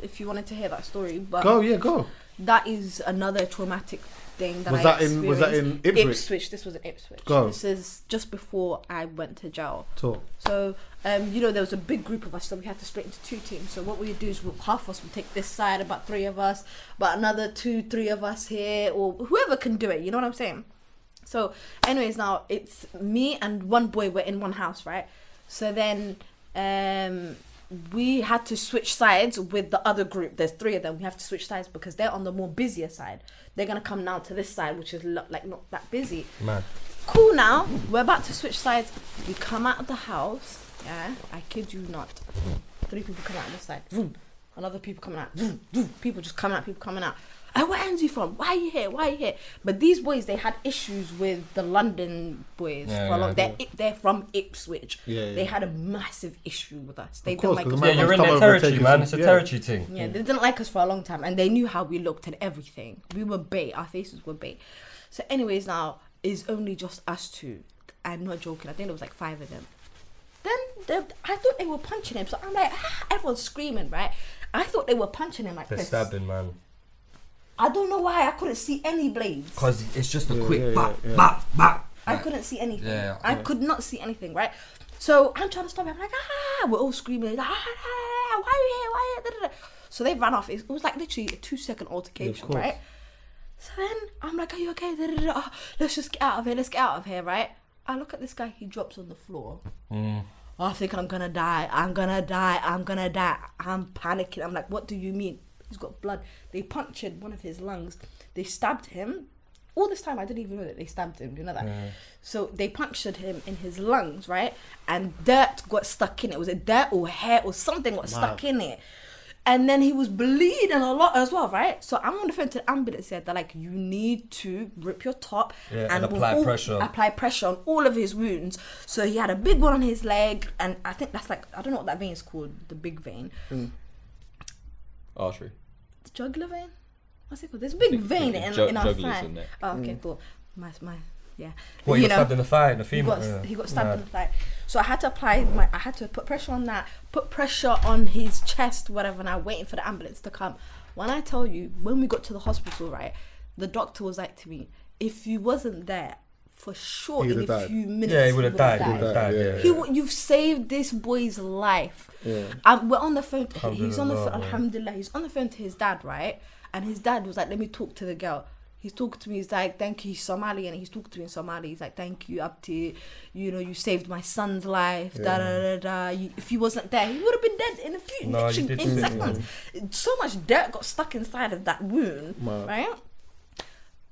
if you wanted to hear that story, but Go, yeah, go. that is another traumatic thing that Was I that in- was that experienced. in Ipswich? This was in Ipswich. Go. This is just before I went to jail. Talk. So, um, you know, there was a big group of us, so we had to split into two teams. So what we would do is we'll, half of us would take this side, about three of us, but another two, three of us here, or whoever can do it. You know what I'm saying? So, anyways, now it's me and one boy were in one house, right? So then, um, we had to switch sides with the other group. There's three of them. We have to switch sides because they're on the more busier side. They're gonna come now to this side, which is lo- like not that busy Man. cool now. We're about to switch sides. We come out of the house. Yeah, I kid you not. Three people come out on this side. Vroom. Another people coming out. Vroom, vroom. People just coming out. People coming out. Hey, where you from? Why are you here? Why are you here? But these boys, they had issues with the London boys Yeah, for a yeah, long. They're, Ip- they're from Ipswich. Yeah, yeah. They had a massive issue with us. They Of course, didn't 'cause like us. man Yeah, Man's you're in their territory, man. It's a yeah. territory thing. Yeah, they didn't like us for a long time, and they knew how we looked and everything. We were bait. Our faces were bait. So, anyways, now it's only just us two. I'm not joking. I think there was like five of them. Then they- I thought they were punching him, so I'm like, ah, everyone's screaming, right? I thought they were punching him like They're this. stabbing, man. I don't know why I couldn't see any blades. Because it's just a Yeah, quick yeah, bop, yeah, yeah. bop, bop. I couldn't see anything. Yeah, I yeah. could not see anything, right? So I'm trying to stop him. I'm like, ah, we're all screaming, ah, ah, why are you here? Why are you here? So they ran off. It was like literally a two second altercation, course. right? So then I'm like, are you okay? Oh, let's just get out of here. Let's get out of here, right? I look at this guy. He drops on the floor. Mm. I think I'm gonna die. I'm gonna die. I'm gonna die. I'm panicking. I'm like, what do you mean? He's got blood. They punctured one of his lungs. They stabbed him. All this time, I didn't even know that they stabbed him. You know that? So they punctured him in his lungs, right? And dirt got stuck in it. Was it dirt or hair or something got stuck in it? And then he was bleeding a lot as well, right? So I'm on the phone to the ambulance said They're like, you need to rip your top Yeah, and with apply all- pressure. Apply pressure on all of his wounds. So he had a big one on his leg, and I think that's like I don't know what that vein is called, the big vein, hmm. Artery. the jugular vein. What's it called? There's a big vein in, ju- in our jugular's thigh. in. Oh, okay, mm. cool. My my yeah. What, you You got know, stabbed in the thigh, in the he got yeah. he got stabbed in the thigh. So I had to apply my I had to put pressure on that, put pressure on his chest, whatever, and I waiting for the ambulance to come. When I tell you, when we got to the hospital, right, the doctor was like to me, if you wasn't there, for sure in a died. few minutes Yeah, he would have died. He died. would have died, Yeah, yeah. yeah. He, w- you've saved this boy's life. Yeah. Um, we're on the phone. To, he's on the phone. Alhamdulillah, He's on the phone to his dad, right? And his dad was like, "Let me talk to the girl." He's talking to me. He's like, "Thank you, he's Somali," and he's talking to me in Somali. He's like, "Thank you, Abti. You know, you saved my son's life. Da da da da. You, if you wasn't there, he would have been dead in a few No, you literally did in say, seconds. So much dirt got stuck inside of that wound, Wow. right?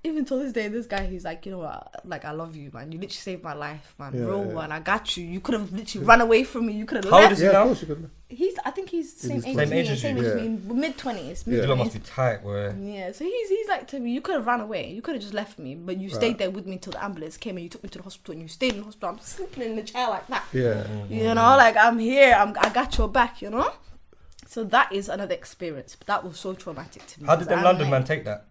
Even till this day, this guy, he's like, you know what, like I love you, man. You literally saved my life, man. Yeah, Real yeah. one. I got you. You could have literally run away from me. You could have How old left. is he now? of course you could. He's, I think he's the same age same as me. age as Same age as Yeah. me. Mid twenties. Yeah. Must be tight, where Yeah, so he's he's like to me, you could have ran away. You could have just left me, but you stayed there with me till the ambulance came and you took me to the hospital and you stayed in the hospital. I'm sleeping in the chair like that. Yeah. You know, like I'm here. I'm I got your back. You know. So that is another experience. But that was so traumatic to me. how did because them London like- man take that?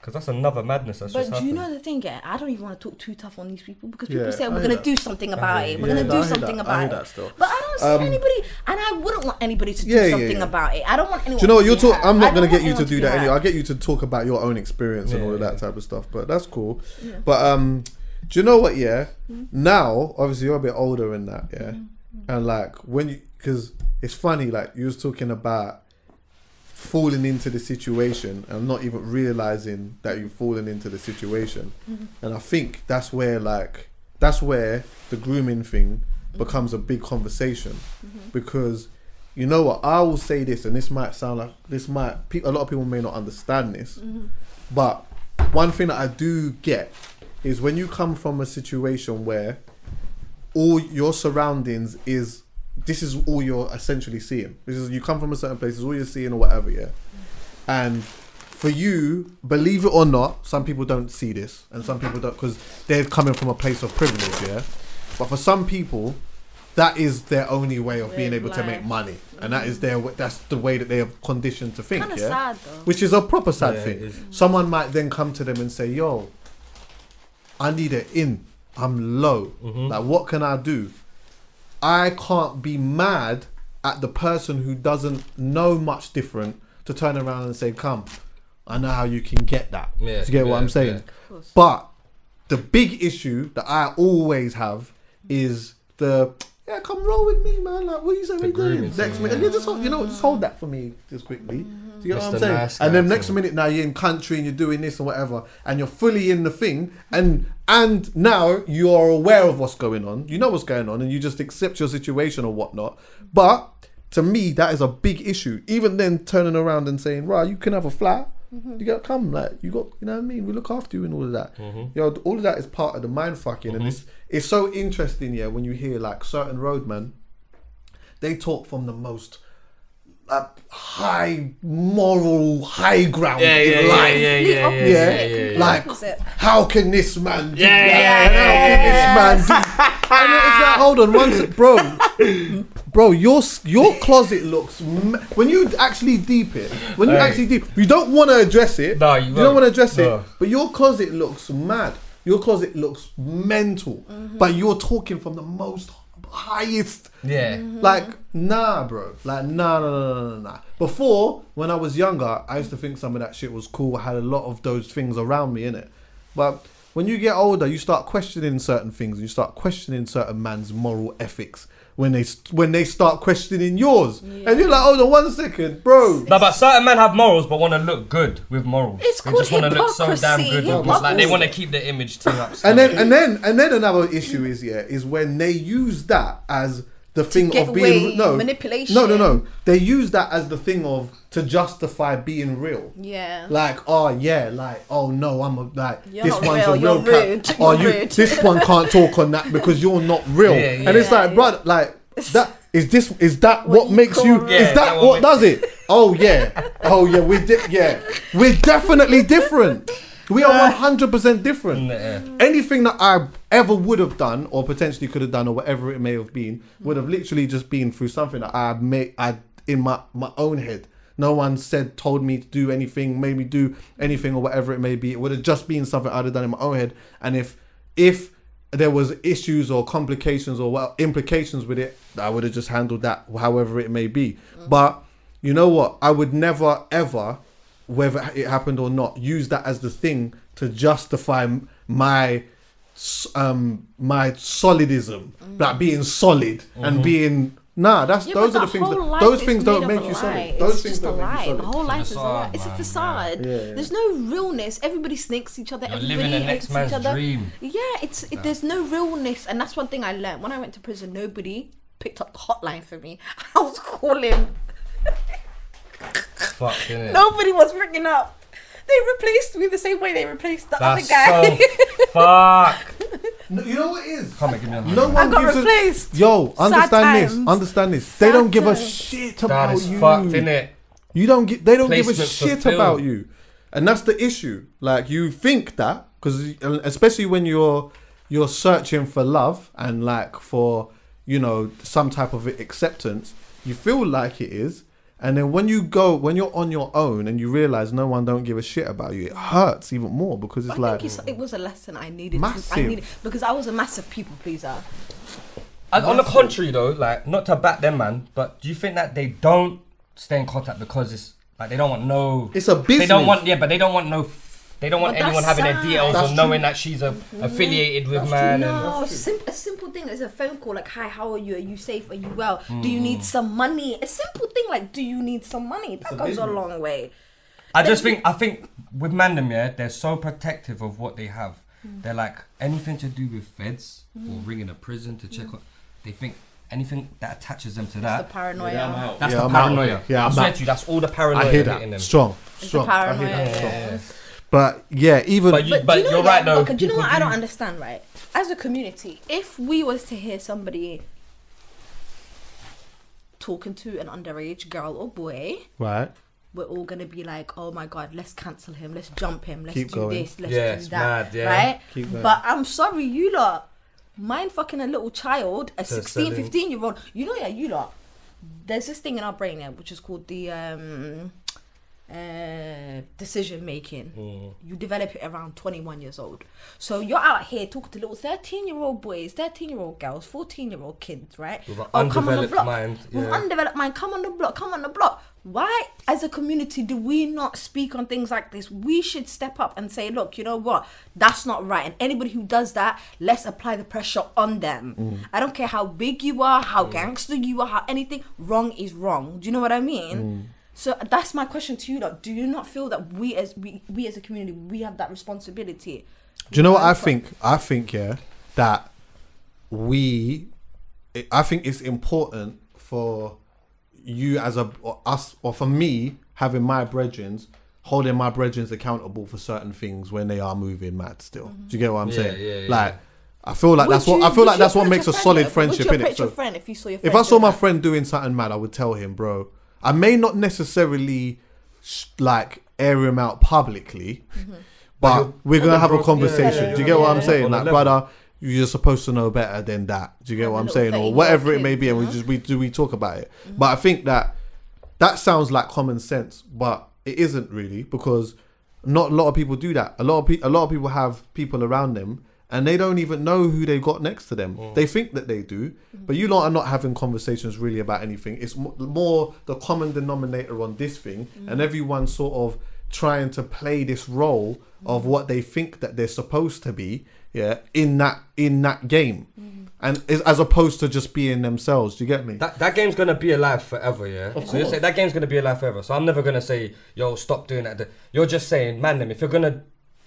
Because that's another madness that's But just do you know the thing? Yeah, I don't even want to talk too tough on these people because Yeah, people say we're gonna do something about hear it. We're you. gonna do something that. About it. But I don't see Um, anybody, and I wouldn't want anybody to do Yeah, yeah, something yeah. about it. I don't want anyone. Do you know what? You're be talk. hurt. I'm not gonna get you to do that anyway. I'll get you to talk about your own experience and all of that type of stuff. But that's cool. But um, do you know what? Yeah. Mm-hmm. Now, obviously, you're a bit older in that. Yeah. And like when you, because it's funny. Like you was talking about falling into the situation and not even realizing that you've fallen into the situation. Mm-hmm. And I think that's where like that's where the grooming thing mm-hmm. becomes a big conversation. Mm-hmm. Because you know what I will say this and this might sound like this might pe- a lot of people may not understand this but one thing that I do get is when you come from a situation where all your surroundings is this is all you're essentially seeing. This is you come from a certain place, this is all you're seeing or whatever, yeah. And for you, believe it or not, some people don't see this, and some people don't because they're coming from a place of privilege, yeah. But for some people, that is their only way of being Live able to make life. money, and that is their that's the way that they are conditioned to think, Kind of yeah sad though. which is a proper sad Yeah, thing. Someone might then come to them and say, "Yo, I need it in. I'm low. Mm-hmm. Like, what can I do?" I can't be mad at the person who doesn't know much different to turn around and say, "Come, I know how you can get that." Yeah, Do you get what I'm saying? yeah. But the big issue that I always have is the yeah, come roll with me, man. Like, what are you saying? The What are you doing? Next thing, minute, yeah. yeah, just hold, you know, just hold that for me, just quickly. Mm-hmm. Do you get what I'm saying? Nice and then next minute, now you're in country and you're doing this and whatever, and you're fully in the thing, and and now you are aware of what's going on. You know what's going on, and you just accept your situation or whatnot. But to me, that is a big issue. Even then, turning around and saying, "Right, you can have a flat." Mm-hmm. You got come like you got you know what I mean. We look after you and all of that. You know, all of that is part of the mind fucking, and it's it's so interesting. Yeah, when you hear like certain roadmen, they talk from the most uh, high moral high ground Yeah, in yeah, yeah, life. yeah, Complete yeah, yeah, Yeah, yeah, yeah, like opposite. how can this man do Yeah, that? yeah, how can this man do? And it's like, hold on, one sec, bro, bro, your your closet looks m- when you actually deep it, when you Hey. actually deep, you don't want to address it. No, you you don't want to address No. it, but your closet looks mad. Your closet looks mental, but you're talking from the most highest Yeah. Mm-hmm. like, nah, bro. Like, nah, nah, nah, nah, nah, nah. Before, when I was younger, I used to think some of that shit was cool. I had a lot of those things around me, innit? But when you get older, you start questioning certain things. You start questioning certain man's moral ethics when they when they start questioning yours, and you're like, hold on, one second, bro. No, but certain men have morals, but want to look good with morals. It's they called just want to look so damn hypocrisy, good. With morals. Like they want to keep their image thing up. And then and then and then another issue is yeah is when they use that as the thing get of being away, no manipulation. No, no, no. They use that as the thing of to justify being real. Yeah. Like, oh yeah, like, oh no, I'm a like You're this one's real, a real cat. rude, Oh, you're you rude. this one can't talk on that because you're not real. Yeah, yeah. And it's Yeah, like, yeah. brother, like that is this is that what, What you makes you real. is that that what what does it? Oh yeah. Oh yeah, we're di- yeah. We're definitely different. We are one hundred percent different Yeah. anything that I ever would have done or potentially could have done or whatever it may have been would have literally just been through something that I made I in my my own head. No one said told me to do anything, made me do anything or whatever it may be. It would have just been something I'd have done in my own head. And if if there was issues or complications or what implications with it, I would have just handled that however it may be. But you know what? I would never ever whether it happened or not, use that as the thing to justify my um my solidism, like being solid and being nah. That's Yeah, those are the the those whole things. life Those things don't make you lie. solid. Those It's things just a don't make lie. you The whole life is a facade, lie. It's a facade. yeah. Yeah. There's no realness. Everybody snakes each other. You're Everybody living hates next each other. dream. Yeah, it's it, there's no realness, and that's one thing I learned when I went to prison. Nobody picked up the hotline for me. I was calling. Fuck, innit? Nobody was ringing up. they replaced me the same way they replaced the That's other guy. so fuck. No, you know what it is? Come on, give me a No hug. one got gives a- replaced. Yo, understand this. times. Understand this. They don't give a shit That about is you. fucked, innit? You don't get. They don't give a shit fulfilled. about you, and that's the issue. Like you think that because uh, especially when you're you're searching for love and like for you know some type of acceptance, you feel like it is, and then when you go when you're on your own and you realize no one don't give a shit about you, it hurts even more because it's I like think it's, it was a lesson I needed. To, I Massive. needed because I was a massive people pleaser. And on the contrary, though, like not to bat them, man, but do you think that they don't stay in contact because it's like they don't want no? it's a business. They don't want yeah, but they don't want no. F- They don't want But anyone that's having their sad. details That's or knowing true. that she's a, mm-hmm. affiliated with man. And, No, sim- a simple thing is a phone call like, "Hi, how are you? Are you safe? Are you well? Do you need mm. some money?" A simple thing like, "Do you need some money?" That a goes a business. long way. I just think I think with Mandem, yeah, they're so protective of what they have. Mm. They're like anything to do with feds or mm. ringing a prison to check. Mm. on They think anything that attaches them to The that. paranoia. Yeah, I'm. That's Yeah, the I'm paranoia. it. Yeah, I I'm swear out. to you, that's all the paranoia I hear hitting that them. strong, It's the strong. I hear paranoia. that strong. Yeah. But yeah, even But you- But, do you know you're yeah, right, though, Okay, do you know people what I don't understand? Right, as a community, if we was to hear somebody talking to an underage girl or boy, right. we're all gonna be like, "Oh my god, let's cancel him, let's jump him, let's Keep do going. this, let's Yeah, do that." mad, yeah. Right? Keep going. But I'm sorry, you lot. Mind fucking a little child, a To 16, 15 year old. You know, yeah, you lot. There's this thing in our brain, yeah, which is called the um, uh, decision making. Mm. You develop it around 21 years old. So you're out here talking to little 13 year old boys, 13 year old girls, 14 year old kids, right? With an come on the undeveloped block. mind, With undeveloped mind, come on the block, come on the block. Why, as a community, do we not speak on things like this? We should step up and say, look, you know what? That's not right. And anybody who does that, let's apply the pressure on them. Mm. I don't care how big you are, how gangster you are, how anything. Wrong is wrong. Do you know what I mean? So that's my question to you. Though. Do you not feel that we as we, we as a community we have that responsibility? Do you know what I think? I think yeah that we, I think it's important for you as a or us or for me having my brethrens holding my brethrens accountable for certain things when they are moving mad. Still, mm-hmm. do you get what I'm Yeah, saying? yeah, yeah. Like. I feel like Would that's what I feel like. That's what makes a your friend, solid friendship Would in it. your So friend if you saw your if I saw my that? friend doing something mad, I would tell him, bro. I may not necessarily like air him out publicly, Mm-hmm. but you're- we're gonna yeah, have a conversation. yeah, Do you yeah, get what I'm yeah. saying? On Like, brother, you're supposed to know better than that. Do you get what I'm saying, or whatever it may be, and we just we do we talk about it. But I think that that sounds like common sense, but it isn't really because not a lot of people do that. A lot of pe- a lot of people have people around them and they don't even know who they've got next to them. Mm. They think that they do, but you lot are not having conversations really about anything. It's mo- more the common denominator on this thing, mm. and everyone sort of trying to play this role of mm. what they think that they're supposed to be, yeah, in that in that game, and as opposed to just being themselves. Do you get me? That, that game's gonna be alive forever, yeah. so you say that game's gonna be alive forever. So I'm never gonna say, yo, stop doing that. You're just saying, man, them if you're gonna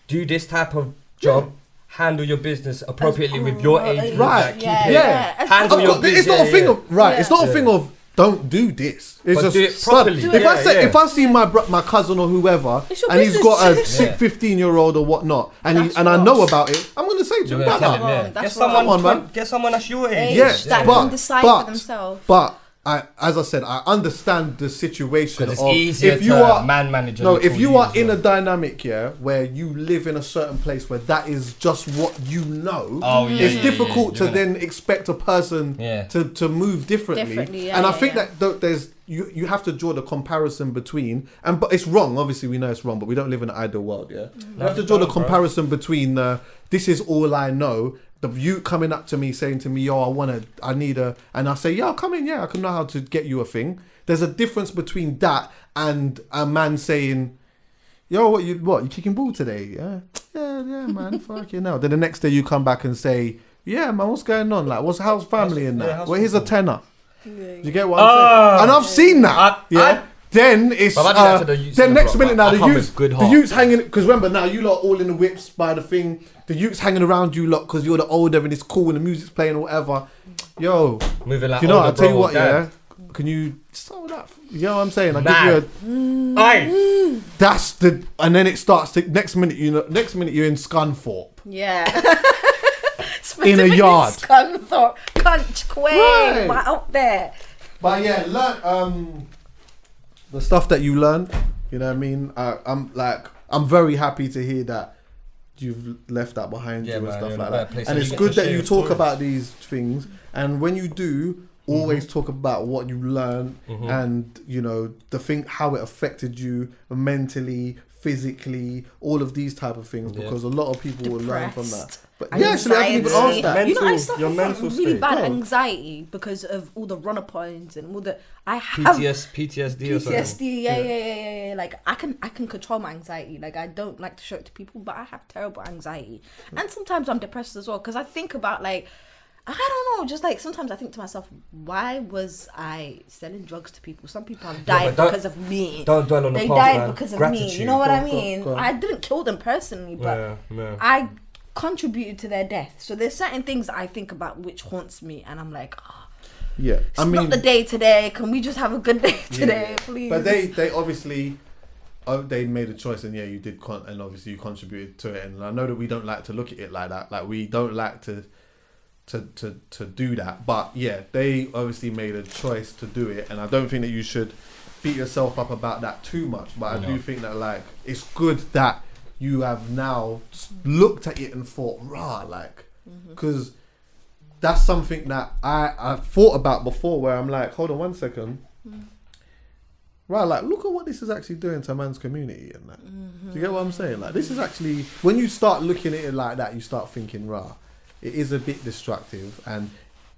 do this type of job, handle your business appropriately with oh, your oh, age, group, Right. like, keep Yeah, yeah. As- handle Of your course, it's business. not a thing yeah, of right. Yeah. It's not a Yeah. thing of don't do this. It's But just do it son, properly. If I say yeah. if I see my bro- my cousin or whoever and he's got a sick 15 year old or whatnot and he, That's and I know about it, I'm gonna say to him, You're gonna tell him, yeah. that's Get someone, wrong. Come on, man. get someone that's your age. Age, Yes, that but can decide but for themselves. but I, as I said, I understand the situation 'Cause it's of easier if you to are man manager. No, if you you are in well. a dynamic, yeah, where you live in a certain place where that is just what you know, Oh, yeah, it's yeah, yeah, difficult yeah. to gonna- then expect a person Yeah. to, to move differently. Differently, yeah, and I think yeah. that th- there's you you have to draw the comparison between and but it's wrong. Obviously, we know it's wrong, but we don't live in an ideal world. Yeah, you have to draw the comparison between uh, this is all I know. The you coming up to me saying to me, "Yo, I want to, I need a," and I say, "Yo, come in, yeah, I can know how to get you a thing." There's a difference between that and a man saying, "Yo, what you what you kicking ball today?" Yeah, yeah, yeah, man. Fuck you know. Then the next day you come back and say, "Yeah, man, what's going on? Like, what's how's family in yeah, that? how's well, here's a football?" tenner. You get what I'm Ah. saying? And I've seen that. I- yeah. I- then it's But I that uh, to the youths then in the next block, minute but now I the come youths with good the heart. youths hanging because remember now you lot all in the whips by the thing. The youths hanging around you lot because you're the older and it's cool and the music's playing or whatever. Yo, moving like you know older I'll tell you bro, what, dad. yeah. Can you So that, you know what I'm saying? I give you Aye. a, that's the, and then it starts to next minute. You know, next minute you're in Scunthorpe. Yeah. In a yard. Scunthorpe, Cunch, Quay, Right. right out there. But yeah, learn um the stuff that you learn. You know what I mean? I, I'm like, I'm very happy to hear that you've left that behind Yeah, you and stuff like that. And it's good that you talk stories. about these things. And when you do, always Mm-hmm. talk about what you learned and you know the thing how it affected you mentally physically all of these type of things Yeah. because a lot of people will learn from that Depressed. but yeah actually i didn't even ask that You know, I suffer your from really state. bad anxiety because of all the runner points and all the. I have PTS, PTSD or something. PTSD. Yeah, yeah, yeah, yeah, yeah. Like I can, I can control my anxiety. Like I don't like to show it to people, but I have terrible anxiety, and sometimes I'm depressed as well because I think about like. I don't know, just like sometimes I think to myself, why was I selling drugs to people? Some people have died but don't- because of me. Don't dwell on the past. they died man. because of Gratitude. me. You know what I Go on, go on, mean? go on. I didn't kill them personally, but Yeah, yeah. I contributed to their death. So there's certain things I think about which haunts me, and I'm like, oh, yeah it's i mean not the day today. Can we just have a good day today, yeah. please? But they they obviously oh, they made a choice, and yeah, you did, con- and obviously you contributed to it. And I know that we don't like to look at it like that. Like we don't like to to to to do that. But yeah, they obviously made a choice to do it, and I don't think that you should beat yourself up about that too much. But I do think that like it's good that you have now looked at it and thought, rah, like, mm-hmm. because that's something that I I thought about before, where I'm like, hold on one second. Mm. Right, like look at what this is actually doing to a man's community and that. Do you get what I'm mm-hmm. saying? Like this is actually when you start looking at it like that, you start thinking, rah, it is a bit destructive, and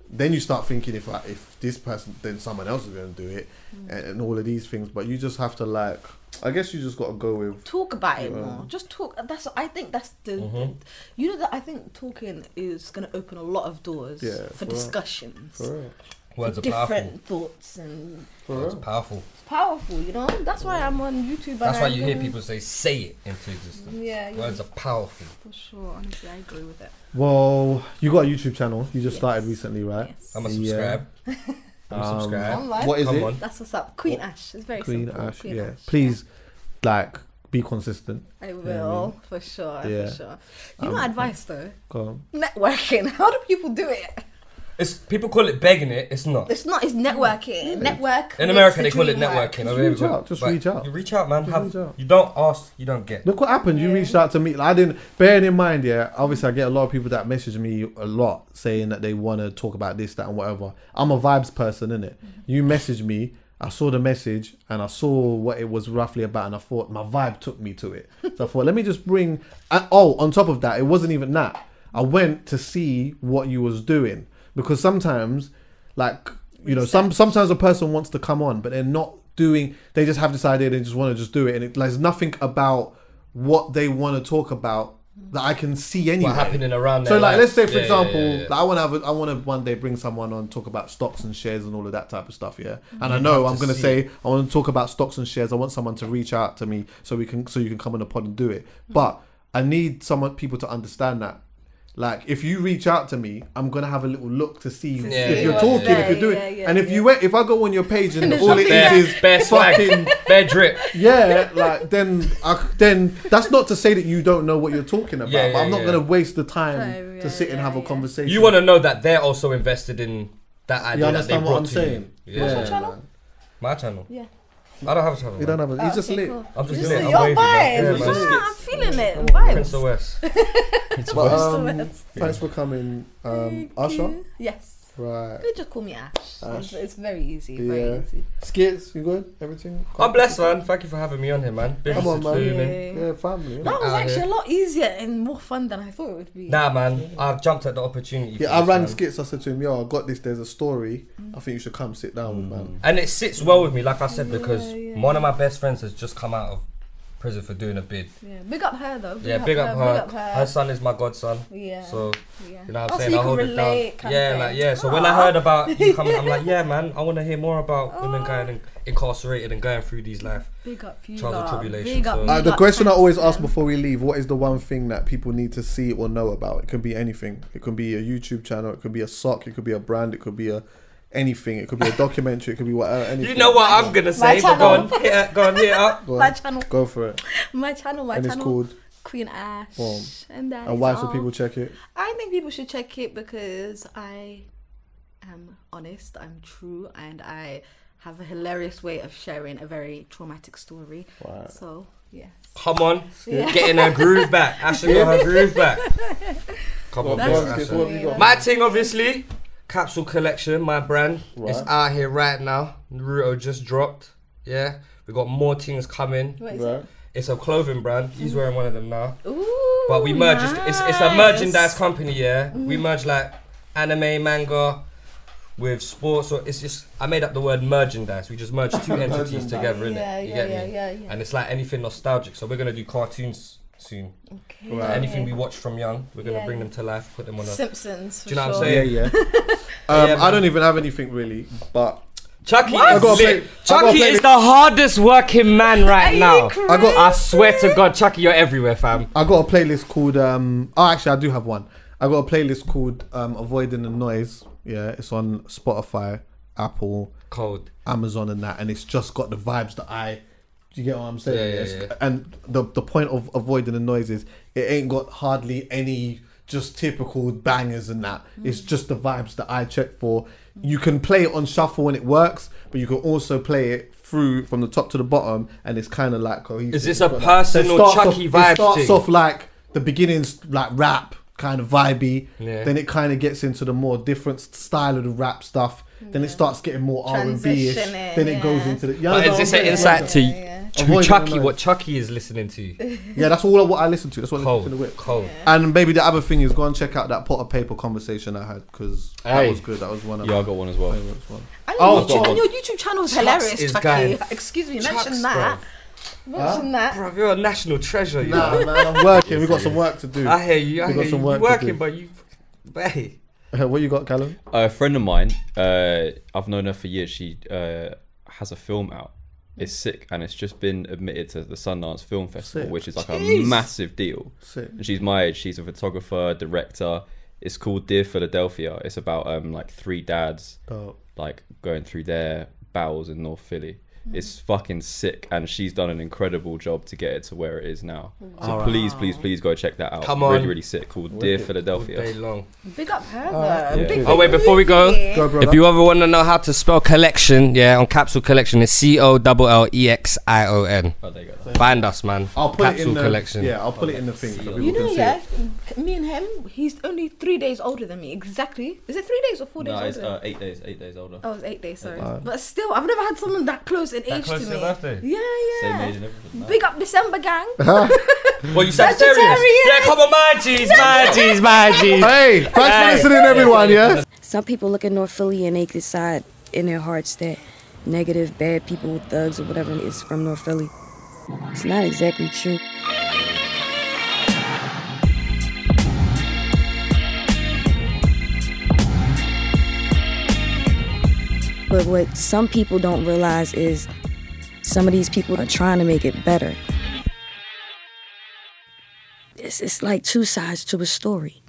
then you start thinking if like, if this person, then someone else is going to do it, and, and all of these things. But you just have to like, I guess you just got to go with. talk about it Yeah. more. Just talk. That's. I think that's the. Mhm. You know that I think talking is gonna open a lot of doors Yeah, for for real. discussions, For real. Words are different powerful. thoughts, and For Words are powerful. it's powerful. You know. That's why I'm on YouTube. That's and why I you hear people say, say it into existence. Yeah, yeah. Words are powerful. For sure. Honestly, I agree with it. Well, you got a YouTube channel. You just Yes. started recently, right? Yes. I'm a Yeah. subscribe. I'm a Um, subscribe. Online. What is Come it? on. That's what's up. Queen Ash. It's very Queen simple. Ash. Queen yeah. Ash, Please, like, be consistent. I Yeah, will for sure. Yeah. For sure. You know, Um, advice though. Go on. Networking. How do people do it? It's people call it begging it. It's not. It's not. It's networking. Network. In America, they call it networking. Just reach out, just reach out. You reach out, man. Have, reach out. You don't ask, you don't get. Look what happened. You Yeah. reached out to me. Like, I didn't. Bearing in mind, yeah. Obviously, I get a lot of people that message me a lot saying that they want to talk about this, that, and whatever. I'm a vibes person, innit? Mm-hmm. You message me. I saw the message and I saw what it was roughly about, and I thought my vibe took me to it. So I thought, let me just bring. And, oh, on top of that, it wasn't even that. I went to see what you was doing because sometimes, like you know, some sometimes a person wants to come on, but they're not doing. They just have this idea. They just want to just do it, and it, there's nothing about what they want to talk about that I can see anyway. What happening around So like, life. let's say for Yeah, example, yeah, yeah. Like, I want to have, a, I want to one day bring someone on talk about stocks and shares and all of that type of stuff. Yeah, and I know I'm gonna say I want to talk about stocks and shares. I want someone to reach out to me so we can, so you can come on the pod and do it. But I need someone, people to understand that. Like if you reach out to me, I'm gonna have a little look to see Yeah, if you're yeah. talking, if you're doing, yeah, yeah, and if yeah. you went, if I go on your page and There's all it nothing bare, is is bare fucking bare drip. yeah, like then, I, then that's not to say that you don't know what you're talking about. Yeah, but I'm not yeah. gonna waste the time Time, to yeah, sit and yeah, have a conversation. You want to know that they're also invested in that idea You that understand they what brought I'm to saying? you. What's Yeah. your channel? My channel. Yeah. I don't have a channel. You don't have a. Oh, He's just okay, lit. cool. I'm just This lit. I'm your wavy, man. vibes. Yeah. Yeah, I'm feeling it. Prince Vibes. of West. But, West. um, thanks for coming, um, Thank Asher. you. Yes. Right. You just call me Ash. Ash. It's, it's very easy. Very Yeah. easy. Skits, you good? Everything? I'm blessed, man. Thank you for having me on here, man. Business Come on, is man. booming. Yeah, family. That was actually here. a lot easier and more fun than I thought it would be. Nah, man. I've jumped at the opportunity. for Yeah, I this, ran man. skits. I said to him, "Yo, I got this. There's a story. Mm. I think you should come sit down with man." And it sits well with me, like I said, because Yeah, yeah, one of my best friends has just come out of prison for doing a bid. Yeah, big up her though. Yeah, big up her. Big up her. Her son is my godson. Yeah. So yeah. you know what Oh, I'm so saying? you I can hold it relate, down. kind Yeah, thing. like yeah. So when I heard about you coming, I'm like, yeah, man. I want to hear more about women Aw. going in- incarcerated and going through these life. Big up you. Trials and lot. tribulations, Big up. so- big Uh, the up, question I always ask before we leave: What is the one thing that people need to see or know about? It could be anything. It could be a YouTube channel. It could be a sock. It could be a brand. It could be a anything. It could be a documentary. It could be whatever. Anything. You know what I'm gonna say, but go on, channel. hit it, go on, hit it up. Go, My channel, go for it. my channel, my and it's channel. called. Queen Ash. Boom. And that And is why should people check it? I think people should check it because I am honest, I'm true, and I have a hilarious way of sharing a very traumatic story. Right. So, yeah. Come on, Yeah. getting her groove back. Ashley got her groove back. Come on, That's boss, just Ashley. what you got? My thing, obviously, capsule collexion, my brand. It's out here right now. Naruto just dropped. Yeah, we got more things coming. What is Right. It's a clothing brand. He's mm-hmm. wearing one of them now. Ooh, But we merged. It's, it's, it's a nice. merchandise company. Yeah, we mm-hmm. merge like anime, manga with sports. So it's just I made up the word merchandise. We just merged two entities Merchandise. together, innit? Yeah, you yeah, get yeah, me? yeah, yeah. And it's like anything nostalgic. So we're gonna do cartoons soon. Okay. Right. Anything we watched from young, we're gonna Yeah, bring them to life, put them on a. Simpsons. For Do you know what I'm sure. saying? Yeah, yeah. um, Yeah, I don't even have anything really, but Chuckie I gotta play- lit. I gotta Chuckie is the- the hardest working man right Are you now. I got I swear to God, Chuckie, you're everywhere, fam. I got a playlist called um oh actually I do have one. I got a playlist called um Avoiding the Noise. Yeah, it's on Spotify, Apple, Cold. Amazon and that and it's just got the vibes that I do you get what I'm saying? Yeah, yeah, yeah. And the the point of avoiding the noise is it ain't got hardly any just typical bangers and that. Mm. It's just the vibes that I check for. You can play it on shuffle when it works, but you can also play it through from the top to the bottom and it's kind of like oh, cohesive. Is this a got personal it starts Chuckie off, vibe It starts thing? off like the beginning's like rap kind of vibey Yeah. then it kind of gets into the more different style of the rap stuff then it starts getting more r&b ish then it goes into the yeah, But is this an insight to, yeah. to Chuckie, what Chuckie is listening to? yeah that's all what i listen to that's what i listen to the Cold. whip Cold. and maybe the other thing is go and check out that pot of paper conversation i had because that was good that was one of Yeah, I got one as well. one. And Oh, your, YouTube, God. and your YouTube channel is hilarious, is Chuckie. going Excuse me, Chucks, mention that. Mention that. Bro, you're a national treasure, you nah know. man i'm working we got some work to do I hear you, I We got hear you. some You work to working, do. but you. But hey. what you got Calum A friend of mine, uh, I've known her for years. She uh, has a film out. It's sick, and it's just been admitted to the Sundance Film Festival, Sick. which is like Jeez. a massive deal. Sick. And she's my age. She's a photographer, director. It's called Dear Philadelphia. It's about um like three dads Dope. like going through their bowels in North Philly. It's fucking sick, and she's done an incredible job to get it to where it is now. So please, please, please go check that out. Come Really, on. really sick. Called Dear Wicked. All day Philadelphia. long. Big up her. Uh, though. yeah. Big Oh, wait, before we go, Go. If you ever want to know how to spell collection, yeah, on Capsule Collexion, it's C O L L E X I O N. Oh, there you go. Find us, man. I'll put Capsule it in the Collection. Yeah, I'll put it in the thing so You know, yeah, it. me and him, he's only three days older than me. Exactly. Is it three days or four days No, it's older? uh, eight days. Eight days older. Oh, it's eight days, sorry. Uh, but still, I've never had someone that close in That age close to to me. your birthday? Yeah, Same yeah. age and everything. man. Big up December gang. Well, you Sagittarius. Sagittarius. Yeah, come on, my G's, my G's, my G's. Hey, thanks for Hey. listening, everyone. Yeah. Some people look at North Philly and they decide in their hearts that negative, bad people, thugs, or whatever is from North Philly. It's not exactly true. But what some people don't realize is some of these people are trying to make it better. It's, it's like two sides to a story.